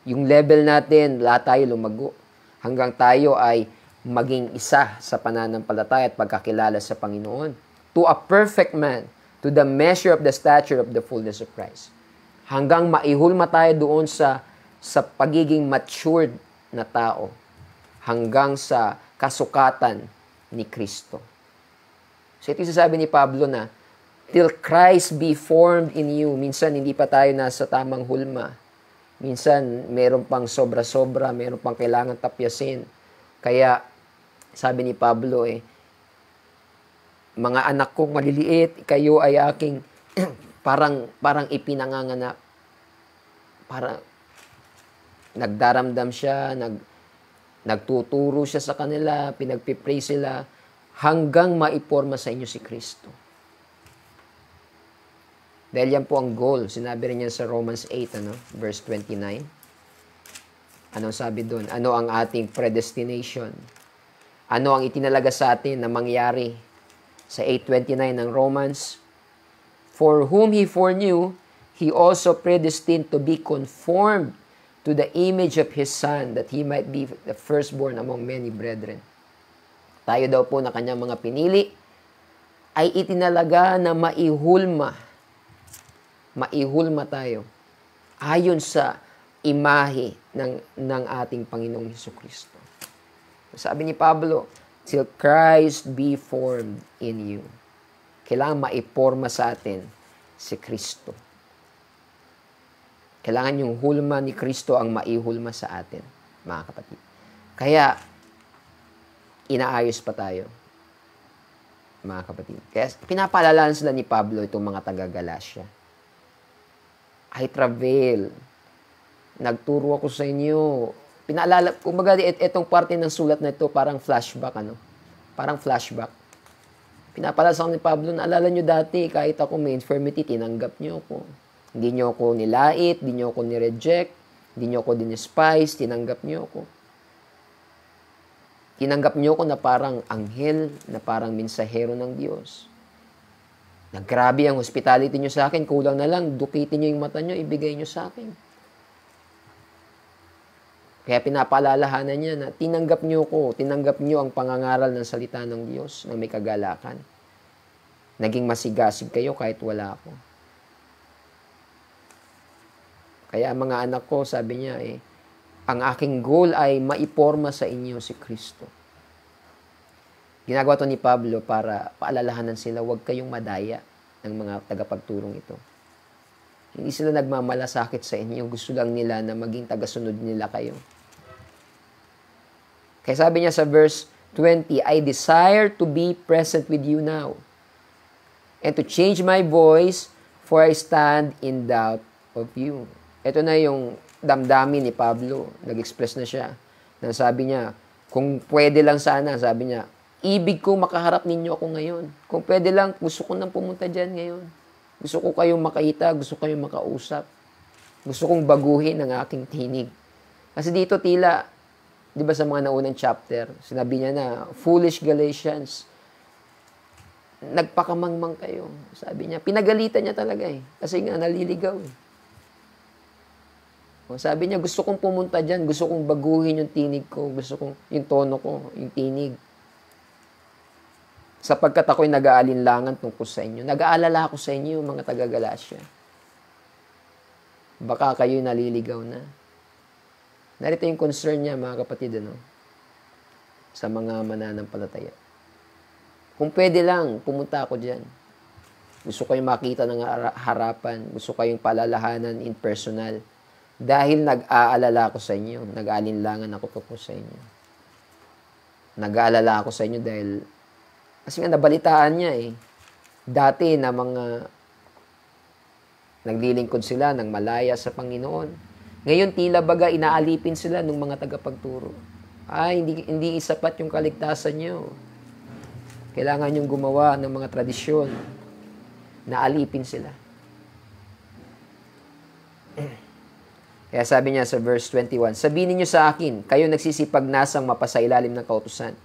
Speaker 1: Yung level natin, lahat tayo lumago. Hanggang tayo ay maging isa sa pananampalataya at pagkakilala sa Panginoon. To a perfect man, to the measure of the stature of the fullness of Christ. Hanggang maihulma tayo doon sa, sa pagiging matured na tao. Hanggang sa kasukatan ni Kristo. So ito yung sasabi ni Pablo na, till Christ be formed in you. Minsan hindi pa tayo nasa tamang hulma. Minsan meron pang sobra-sobra, meron pang kailangan tapyasin. Kaya sabi ni Pablo eh, mga anak kong maliliit, kayo ay aking parang parang ipinanganganak. Para nagdaramdam siya, nag nagtuturo siya sa kanila, pinagpipray sila hanggang maiporma sa inyo si Kristo. Dahil yan po ang goal. Sinabi rin yan sa Romans 8, ano? verse 29. Ano sabi doon? Ano ang ating predestination? Ano ang itinalaga sa atin na mangyari? Sa 8.29 ng Romans, For whom He foreknew, He also predestined to be conformed to the image of His Son, that He might be the firstborn among many brethren tayo daw po na kanyang mga pinili, ay itinalaga na maihulma. Maihulma tayo. Ayon sa imahe ng, ng ating Panginoong Heso Kristo. Sabi ni Pablo, till Christ be formed in you. Kailangan maiporma sa atin si Kristo. Kailangan yung hulma ni Kristo ang maihulma sa atin, mga kapatid. Kaya, inaayos pa tayo. Mga kapatid. Kaya pinapalalaan sila ni Pablo itong mga taga-Galacia. I travel. Nagturo ako sa inyo. Pinaalala, kumbaga it, itong parte ng sulat na ito parang flashback, ano? Parang flashback. Pinapalala sa ni Pablo, naalala nyo dati, kahit ako may infirmity, tinanggap nyo ako. Hindi nyo ako nilait, hindi nyo ako nireject, hindi nyo ako dinispice, tinanggap nyo ako. Tinanggap niyo ko na parang anghel, na parang minsahero ng Diyos. Naggrabe ang hospitality niyo sa akin, kulang na lang, dukitin niyo yung mata niyo, ibigay niyo sa akin. Kaya pinapaalalahanan niya na tinanggap niyo ko, tinanggap niyo ang pangangaral ng salita ng Diyos na may kagalakan. Naging masigasig kayo kahit wala ako. Kaya mga anak ko, sabi niya eh, ang aking goal ay maiporma sa inyo si Kristo. Ginagawa to ni Pablo para paalalahanan sila, huwag kayong madaya ng mga tagapagturong ito. Hindi sila nagmamalasakit sa inyo. Gusto lang nila na maging tagasunod nila kayo. Kaya sabi niya sa verse 20, I desire to be present with you now and to change my voice for I stand in doubt of you. Ito na yung damdamin ni Pablo. Nag-express na siya. Na sabi niya, kung pwede lang sana, sabi niya, ibig ko makaharap ninyo ako ngayon. Kung pwede lang, gusto ko nang pumunta dyan ngayon. Gusto ko kayong makita, gusto ko kayong makausap. Gusto kong baguhin ang aking tinig. Kasi dito tila, di ba sa mga naunang chapter, sinabi niya na, foolish Galatians, nagpakamangmang kayo. Sabi niya, pinagalitan niya talaga eh. Kasi nga, naliligaw eh. Sabi niya, gusto kong pumunta dyan, gusto kong baguhin yung tinig ko, gusto kong, yung tono ko, yung tinig. sapagkat ako'y nag-aalinlangan tungkol sa inyo. Nag-aalala ako sa inyo, mga taga-Galasya. Baka kayo'y naliligaw na. Narito yung concern niya, mga kapatid, ano? Sa mga mananampalataya. Kung pwede lang, pumunta ako dyan. Gusto kayong makita ng harapan. Gusto kayong palalahanan in personal. Dahil nag-aalala ako sa inyo. Nag-aalinlangan ako po sa inyo. Nag-aalala ako sa inyo dahil kasi nga nabalitaan niya eh. Dati na mga naglilingkod sila ng malaya sa Panginoon. Ngayon tila baga inaalipin sila ng mga tagapagturo. Ay, hindi, hindi isapat yung kaligtasan niyo. Kailangan niyong gumawa ng mga tradisyon na alipin sila. Kaya sabi niya sa verse 21, Sabihin niyo sa akin, kayo nagsisipag nasang mapasailalim ng kautusan.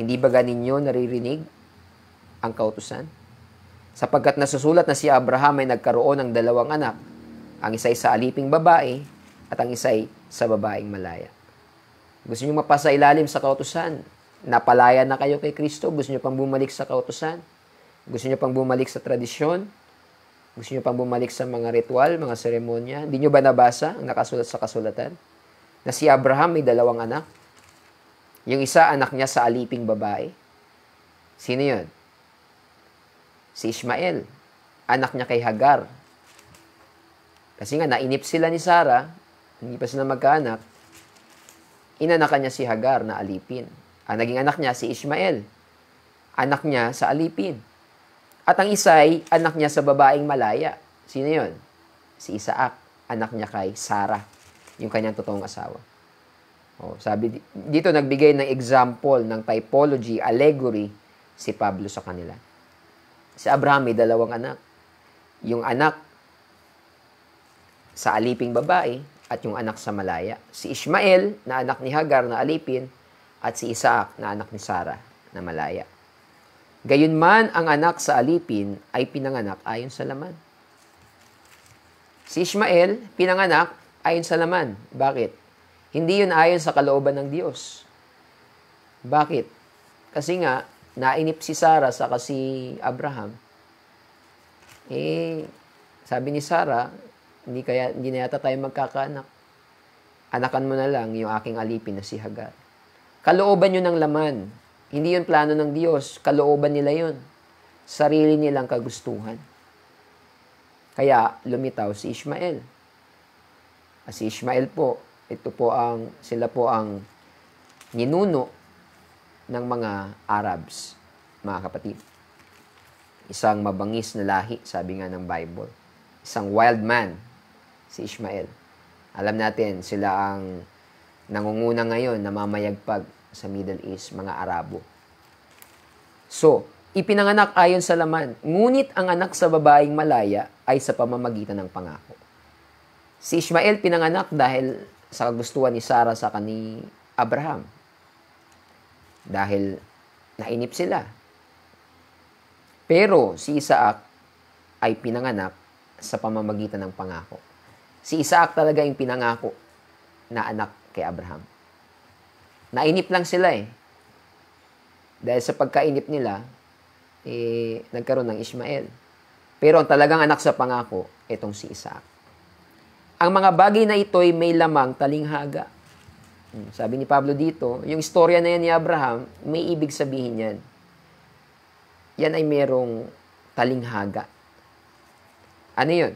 Speaker 1: Hindi ba ganinyo naririnig ang kautusan? Sapagkat nasusulat na si Abraham ay nagkaroon ng dalawang anak, ang isa'y sa aliping babae at ang isa'y sa babaeng malaya. Gusto niyo mapasailalim sa kautusan? Napalaya na kayo kay Kristo? Gusto niyo pang bumalik sa kautosan? Gusto niyo pang bumalik sa tradisyon? Gusto niyo pang bumalik sa mga ritual, mga seremonya? Hindi niyo ba nabasa ang nakasulat sa kasulatan? Na si Abraham may dalawang anak. Yung isa, anak niya sa aliping babae. Sino yun? Si Ishmael. Anak niya kay Hagar. Kasi nga, nainip sila ni Sarah, hindi pa sila magkaanak, inanakan niya si Hagar na alipin. Ang naging anak niya si Ishmael. Anak niya sa alipin. At ang isa ay anak niya sa babaeng malaya. Sino yon? Si Isaac. Anak niya kay Sarah. Yung kanyang totoong asawa. Oh, sabi dito nagbigay ng example ng typology, allegory si Pablo sa kanila. Si Abraham may dalawang anak. Yung anak sa aliping babae at yung anak sa malaya. Si Ishmael na anak ni Hagar na alipin at si Isaac na anak ni Sarah na malaya. Gayunman ang anak sa alipin ay pinanganak ayon sa laman. Si Ishmael, pinanganak ayon sa laman. Bakit? Hindi yun ayon sa kalooban ng Diyos. Bakit? Kasi nga, nainip si Sarah sa kasi Abraham. Eh, sabi ni Sarah, hindi, kaya, hindi na yata tayo magkakaanak. Anakan mo na lang yung aking alipin na si Hagar. Kalooban yun ng laman. Hindi yun plano ng Diyos. Kalooban nila yun. Sarili nilang kagustuhan. Kaya lumitaw si Ishmael. At si Ishmael po, ito po ang, sila po ang ninuno ng mga Arabs, mga kapatid. Isang mabangis na lahi, sabi nga ng Bible. Isang wild man, si Ishmael. Alam natin, sila ang nangunguna ngayon na mamayagpag sa Middle East, mga Arabo. So, ipinanganak ayon sa laman, ngunit ang anak sa babaeng malaya ay sa pamamagitan ng pangako. Si Ishmael pinanganak dahil sa kagustuhan ni Sarah sa kani Abraham. Dahil nainip sila. Pero si Isaac ay pinanganak sa pamamagitan ng pangako. Si Isaac talaga yung pinangako na anak kay Abraham. Nainip lang sila eh. Dahil sa pagkainip nila, eh, nagkaroon ng Ishmael. Pero ang talagang anak sa pangako, itong si Isaac. Ang mga bagay na ito ay may lamang talinghaga. Hmm, sabi ni Pablo dito, yung istorya na yan ni Abraham, may ibig sabihin yan. Yan ay merong talinghaga. Ano yun?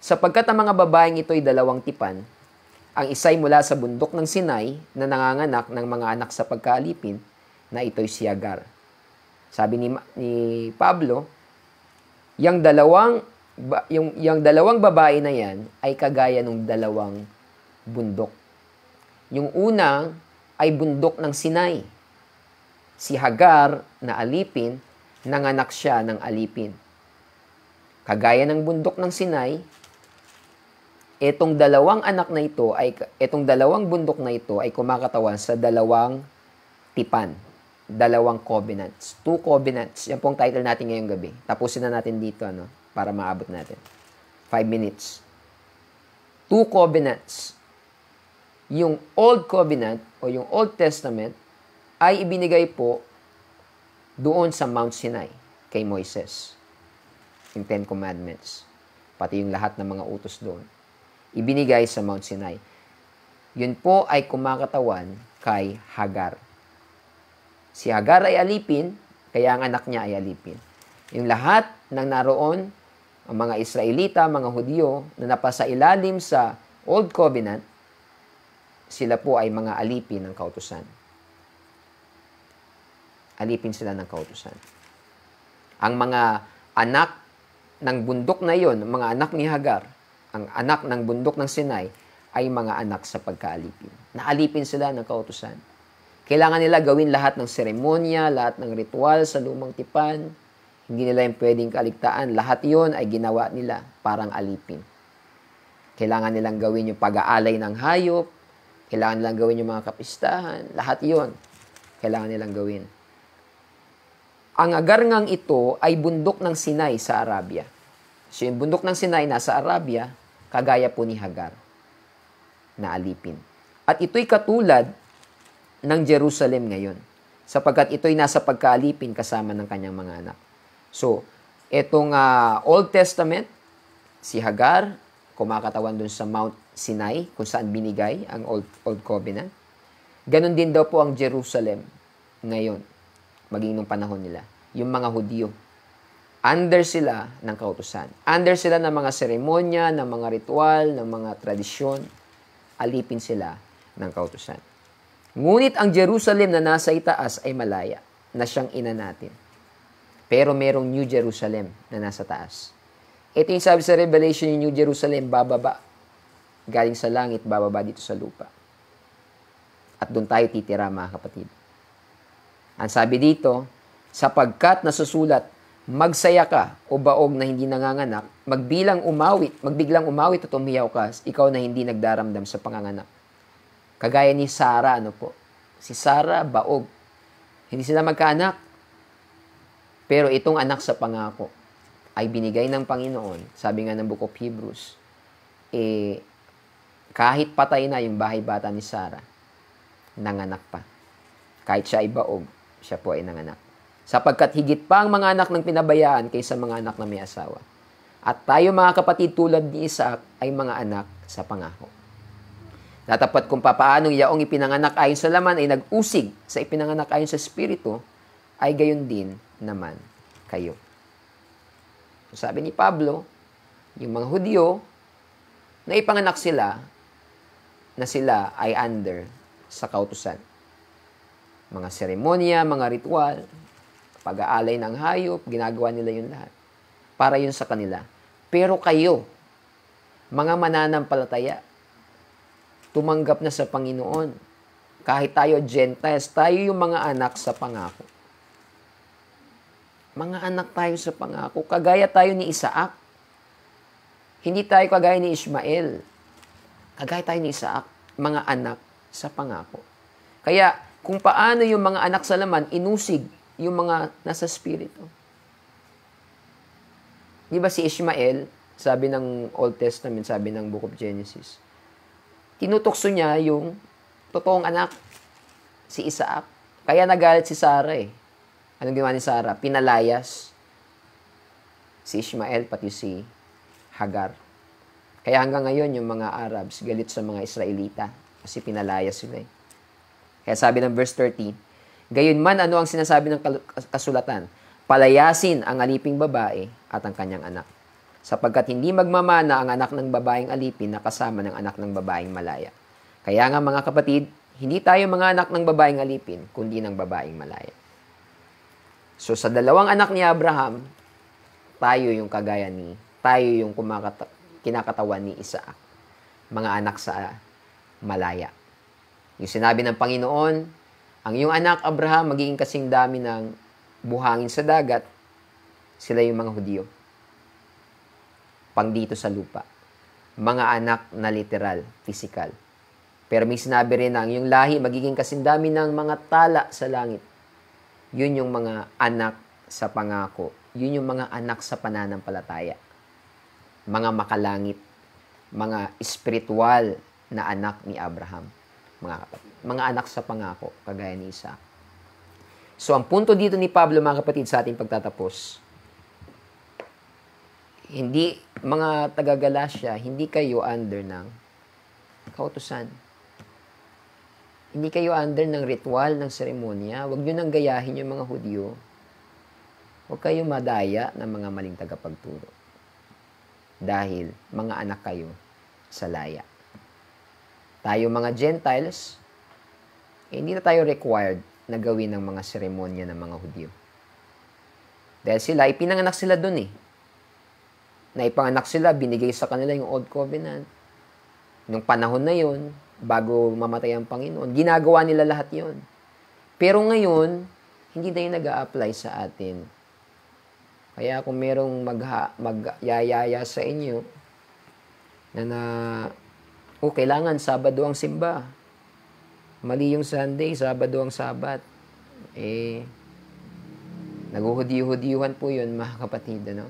Speaker 1: Sapagkat ang mga babaeng ito ay dalawang tipan, ang isa'y mula sa bundok ng Sinai na nanganganak ng mga anak sa pagkaalipin na ito'y si Agar. Sabi ni, ni Pablo, yung dalawang yung, yung dalawang babae na yan ay kagaya ng dalawang bundok. Yung una ay bundok ng Sinai. Si Hagar na alipin, nanganak siya ng alipin. Kagaya ng bundok ng Sinai, itong dalawang anak na ito ay itong dalawang bundok na ito ay kumakatawan sa dalawang tipan, dalawang covenants. Two covenants. Yan pong title natin ngayong gabi. Tapusin na natin dito ano para maabot natin. Five minutes. Two covenants. Yung Old Covenant o yung Old Testament ay ibinigay po doon sa Mount Sinai kay Moises. Yung Ten Commandments. Pati yung lahat ng mga utos doon. Ibinigay sa Mount Sinai. Yun po ay kumakatawan kay Hagar. Si Hagar ay alipin, kaya ang anak niya ay alipin. Yung lahat ng naroon, ang mga Israelita, mga Hudyo, na napasa ilalim sa Old Covenant, sila po ay mga alipin ng kautusan. Alipin sila ng kautusan. Ang mga anak ng bundok na iyon, mga anak ni Hagar, ang anak ng bundok ng Sinai, ay mga anak sa pagkaalipin. Naalipin sila ng kautusan. Kailangan nila gawin lahat ng seremonya, lahat ng ritual sa lumang tipan. Hindi nila yung pwedeng kaligtaan. Lahat yon ay ginawa nila parang alipin. Kailangan nilang gawin yung pag-aalay ng hayop. Kailangan nilang gawin yung mga kapistahan. Lahat yon kailangan nilang gawin. Ang agarngang ito ay bundok ng Sinai sa Arabia. So yung bundok ng Sinai nasa Arabia, kagaya po ni Hagar na alipin. At ito'y katulad ng Jerusalem ngayon. Sapagkat ito'y nasa pagkaalipin kasama ng kanyang mga anak. So, itong uh, Old Testament, si Hagar, kumakatawan dun sa Mount Sinai, kung saan binigay ang Old, Old Covenant. Ganon din daw po ang Jerusalem ngayon, maging nung panahon nila. Yung mga Hudyo, under sila ng kautusan. Under sila ng mga seremonya, ng mga ritual, ng mga tradisyon. Alipin sila ng kautusan. Ngunit ang Jerusalem na nasa itaas ay malaya, na siyang ina natin. Pero merong New Jerusalem na nasa taas. Ito yung sabi sa Revelation, yung New Jerusalem, bababa. Galing sa langit, bababa dito sa lupa. At doon tayo titira, mga kapatid. Ang sabi dito, sapagkat nasusulat, magsaya ka o baog na hindi nanganganak, magbilang umawit, magbiglang umawit at umiyaw ka, ikaw na hindi nagdaramdam sa panganganak Kagaya ni Sarah, ano po? Si Sarah, baog. Hindi sila magkaanak. Pero itong anak sa pangako ay binigay ng Panginoon, sabi nga ng Book of Hebrews, eh, kahit patay na yung bahay bata ni Sarah, nanganak pa. Kahit siya ay baog, siya po ay nanganak. Sapagkat higit pa ang mga anak ng pinabayaan kaysa mga anak na may asawa. At tayo mga kapatid tulad ni Isaac ay mga anak sa pangako. Natapat kung papaanong yaong ipinanganak ayon sa laman ay nag-usig sa ipinanganak ayon sa Espiritu, ay gayon din naman kayo. So sabi ni Pablo, yung mga Hudyo, na ipanganak sila, na sila ay under sa kautusan. Mga seremonya, mga ritual, pag-aalay ng hayop, ginagawa nila yun lahat. Para yun sa kanila. Pero kayo, mga mananampalataya, tumanggap na sa Panginoon. Kahit tayo Gentiles, tayo yung mga anak sa pangako. Mga anak tayo sa pangako. Kagaya tayo ni Isaac. Hindi tayo kagaya ni Ismael. Kagaya tayo ni Isaac. Mga anak sa pangako. Kaya, kung paano yung mga anak sa laman, inusig yung mga nasa spirito. Di ba si Ishmael, sabi ng Old Testament, sabi ng Book of Genesis, tinutokso niya yung totoong anak, si Isaac. Kaya nagalit si Sarah eh. Anong ginawa ni Sarah? Pinalayas si Ishmael pati si Hagar. Kaya hanggang ngayon yung mga Arabs galit sa mga Israelita kasi pinalayas sila eh. Kaya sabi ng verse 13, Gayon man ano ang sinasabi ng kasulatan, palayasin ang aliping babae at ang kanyang anak sapagkat hindi magmamana ang anak ng babaeng alipin na kasama ng anak ng babaeng malaya. Kaya nga mga kapatid, hindi tayo mga anak ng babaeng alipin, kundi ng babaeng malaya. So sa dalawang anak ni Abraham, tayo yung kagaya ni, tayo yung kumakata, kinakatawan ni Isaac. Mga anak sa malaya. Yung sinabi ng Panginoon, ang iyong anak Abraham magiging kasing dami ng buhangin sa dagat, sila yung mga Hudyo pang dito sa lupa. Mga anak na literal, physical. Pero may sinabi rin na ang iyong lahi magiging kasindami ng mga tala sa langit. Yun yung mga anak sa pangako. Yun yung mga anak sa pananampalataya. Mga makalangit. Mga espiritual na anak ni Abraham. Mga. Mga anak sa pangako, kagaya ni Isaac. So, ang punto dito ni Pablo, mga kapatid, sa ating pagtatapos, hindi, mga taga-Galasya, hindi kayo under ng kautusan. Hindi kayo under ng ritual, ng seremonya. Huwag nyo nang gayahin yung mga Hudyo. Huwag kayo madaya ng mga maling tagapagturo. Dahil mga anak kayo sa laya. Tayo mga Gentiles, eh, hindi na tayo required na gawin ng mga seremonya ng mga Hudyo. Dahil sila, ipinanganak sila dun eh. Naipanganak sila, binigay sa kanila yung Old Covenant. Nung panahon na yon bago mamatay ang Panginoon, ginagawa nila lahat yon. Pero ngayon, hindi na yun nag apply sa atin. Kaya kung merong magha, magyayaya sa inyo na na, oh, kailangan Sabado ang simba. Mali yung Sunday, Sabado ang Sabat. Eh, naguhudi-hudiyuhan po yun, mga kapatid, ano?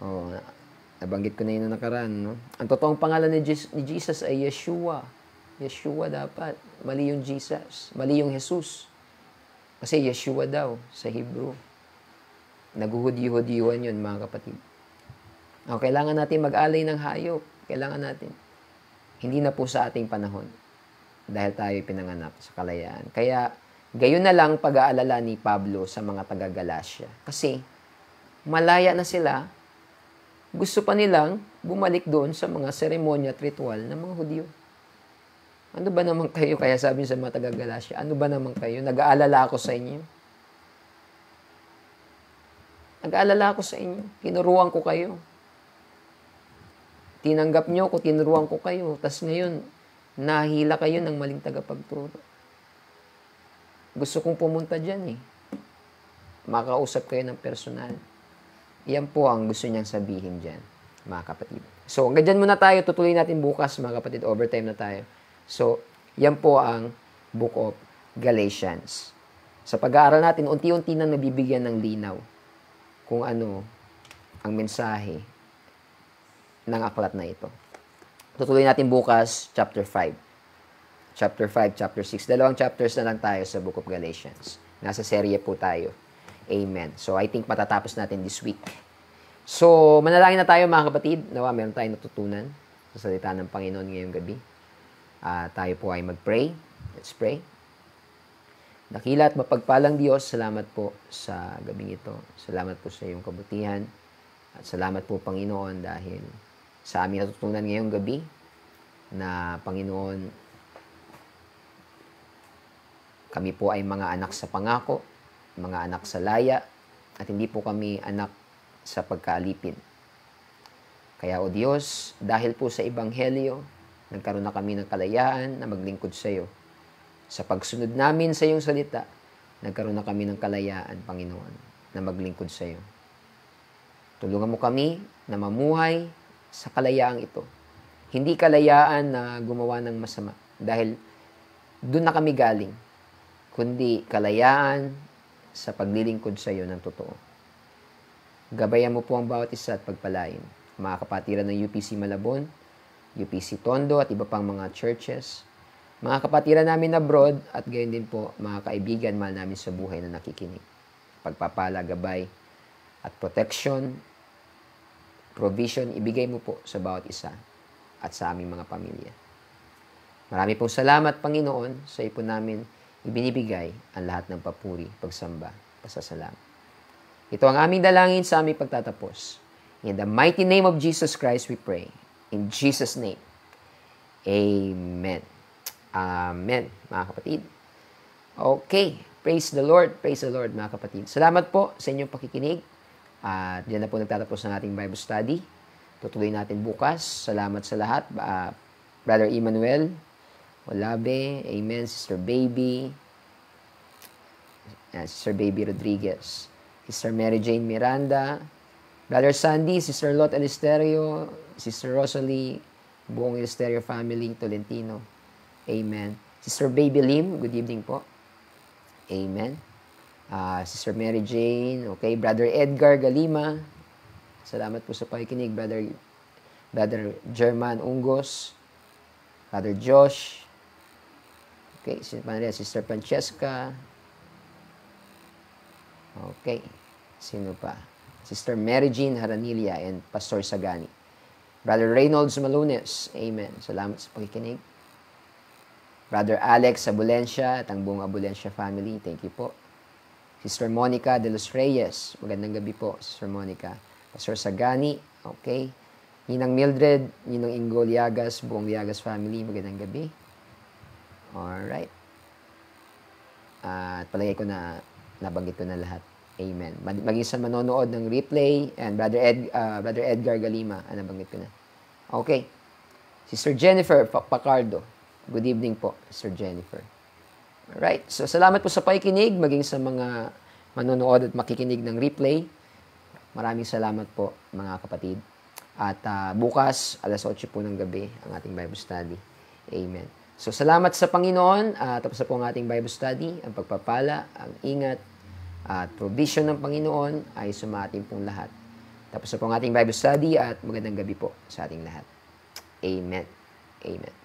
Speaker 1: Oh, nabanggit ko na yun na nakaraan, no? Ang totoong pangalan ni, Je- ni Jesus ay Yeshua. Yeshua dapat. Mali yung Jesus. Mali yung Jesus. Kasi Yeshua daw sa Hebrew. Naguhudi-hudiwan yun, mga kapatid. Oh, kailangan natin mag-alay ng hayop. Kailangan natin. Hindi na po sa ating panahon. Dahil tayo pinanganak sa kalayaan. Kaya, gayon na lang pag-aalala ni Pablo sa mga taga-Galasya. Kasi, malaya na sila gusto pa nilang bumalik doon sa mga seremonya at ritual ng mga Hudyo. Ano ba naman kayo? Kaya sabi sa mga taga-Galasya, ano ba naman kayo? Nag-aalala ako sa inyo. Nag-aalala ako sa inyo. Tinuruan ko kayo. Tinanggap nyo ko, tinuruan ko kayo. Tapos ngayon, nahila kayo ng maling tagapagturo. Gusto kong pumunta dyan eh. Makausap kayo ng personal. Yan po ang gusto niyang sabihin dyan, mga kapatid. So, hanggang dyan muna tayo. Tutuloy natin bukas, mga kapatid. Overtime na tayo. So, yan po ang Book of Galatians. Sa pag-aaral natin, unti-unti na nabibigyan ng linaw kung ano ang mensahe ng aklat na ito. Tutuloy natin bukas, chapter 5. Chapter 5, chapter 6. Dalawang chapters na lang tayo sa Book of Galatians. Nasa serye po tayo. Amen. So, I think matatapos natin this week. So, manalangin na tayo mga kapatid. Nawa, meron tayong natutunan sa salita ng Panginoon ngayong gabi. Uh, tayo po ay mag-pray. Let's pray. Dakila at mapagpalang Diyos, salamat po sa gabing ito. Salamat po sa iyong kabutihan. At salamat po, Panginoon, dahil sa aming natutunan ngayong gabi na, Panginoon, kami po ay mga anak sa pangako mga anak sa laya, at hindi po kami anak sa pagkaalipin. Kaya o Diyos, dahil po sa Ebanghelyo, nagkaroon na kami ng kalayaan na maglingkod sa iyo. Sa pagsunod namin sa iyong salita, nagkaroon na kami ng kalayaan, Panginoon, na maglingkod sa iyo. Tulungan mo kami na mamuhay sa kalayaang ito. Hindi kalayaan na gumawa ng masama dahil doon na kami galing, kundi kalayaan sa paglilingkod sa iyo ng totoo. Gabayan mo po ang bawat isa at pagpalain. Mga kapatiran ng UPC Malabon, UPC Tondo at iba pang mga churches, mga kapatiran namin abroad at gayon din po mga kaibigan mahal namin sa buhay na nakikinig. Pagpapala, gabay at protection, provision, ibigay mo po sa bawat isa at sa aming mga pamilya. Marami pong salamat, Panginoon, sa ipon namin ibinibigay ang lahat ng papuri, pagsamba, pasasalam. Ito ang aming dalangin sa aming pagtatapos. In the mighty name of Jesus Christ we pray. In Jesus' name. Amen. Amen, mga kapatid. Okay. Praise the Lord. Praise the Lord, mga kapatid. Salamat po sa inyong pakikinig. At uh, dyan na po nagtatapos ng ating Bible study. Tutuloy natin bukas. Salamat sa lahat. Uh, Brother Emmanuel, Olabe, Amen, Sister Baby, uh, Sister Baby Rodriguez, Sister Mary Jane Miranda, Brother Sandy, Sister Lot Elisterio, Sister Rosalie, buong Elisterio family, Tolentino. Amen. Sister Baby Lim, good evening po. Amen. Uh, Sister Mary Jane, okay. Brother Edgar Galima, salamat po sa pakikinig. Brother, Brother German Ungos, Brother Josh, Okay, Sister Francesca, Okay. Sino pa? Sister Mary Jean Haranilia and Pastor Sagani. Brother Reynolds Malunes. Amen. Salamat sa pakikinig. Brother Alex Abulencia at ang buong Abulencia family. Thank you po. Sister Monica de los Reyes. Magandang gabi po, Sister Monica. Pastor Sagani. Okay. Ninang Mildred, Ninang Ingo Liagas, buong Liagas family. Magandang gabi. Alright. At palagay ko na nabanggit ko na lahat. Amen. Mag- Maging sa manonood ng replay and Brother, Ed, uh, Brother Edgar Galima, ah, nabanggit ko na. Okay. Sister Jennifer Pa- Pacardo. Good evening po, Sister Jennifer. Alright. So, salamat po sa pakikinig, maging sa mga manonood at makikinig ng replay. Maraming salamat po, mga kapatid. At ah, bukas, alas 8 po ng gabi, ang ating Bible study. Amen. So, salamat sa Panginoon. Uh, tapos na po ang ating Bible study, ang pagpapala, ang ingat, at provision ng Panginoon ay sumating pong lahat. Tapos na po ang ating Bible study at magandang gabi po sa ating lahat. Amen. Amen.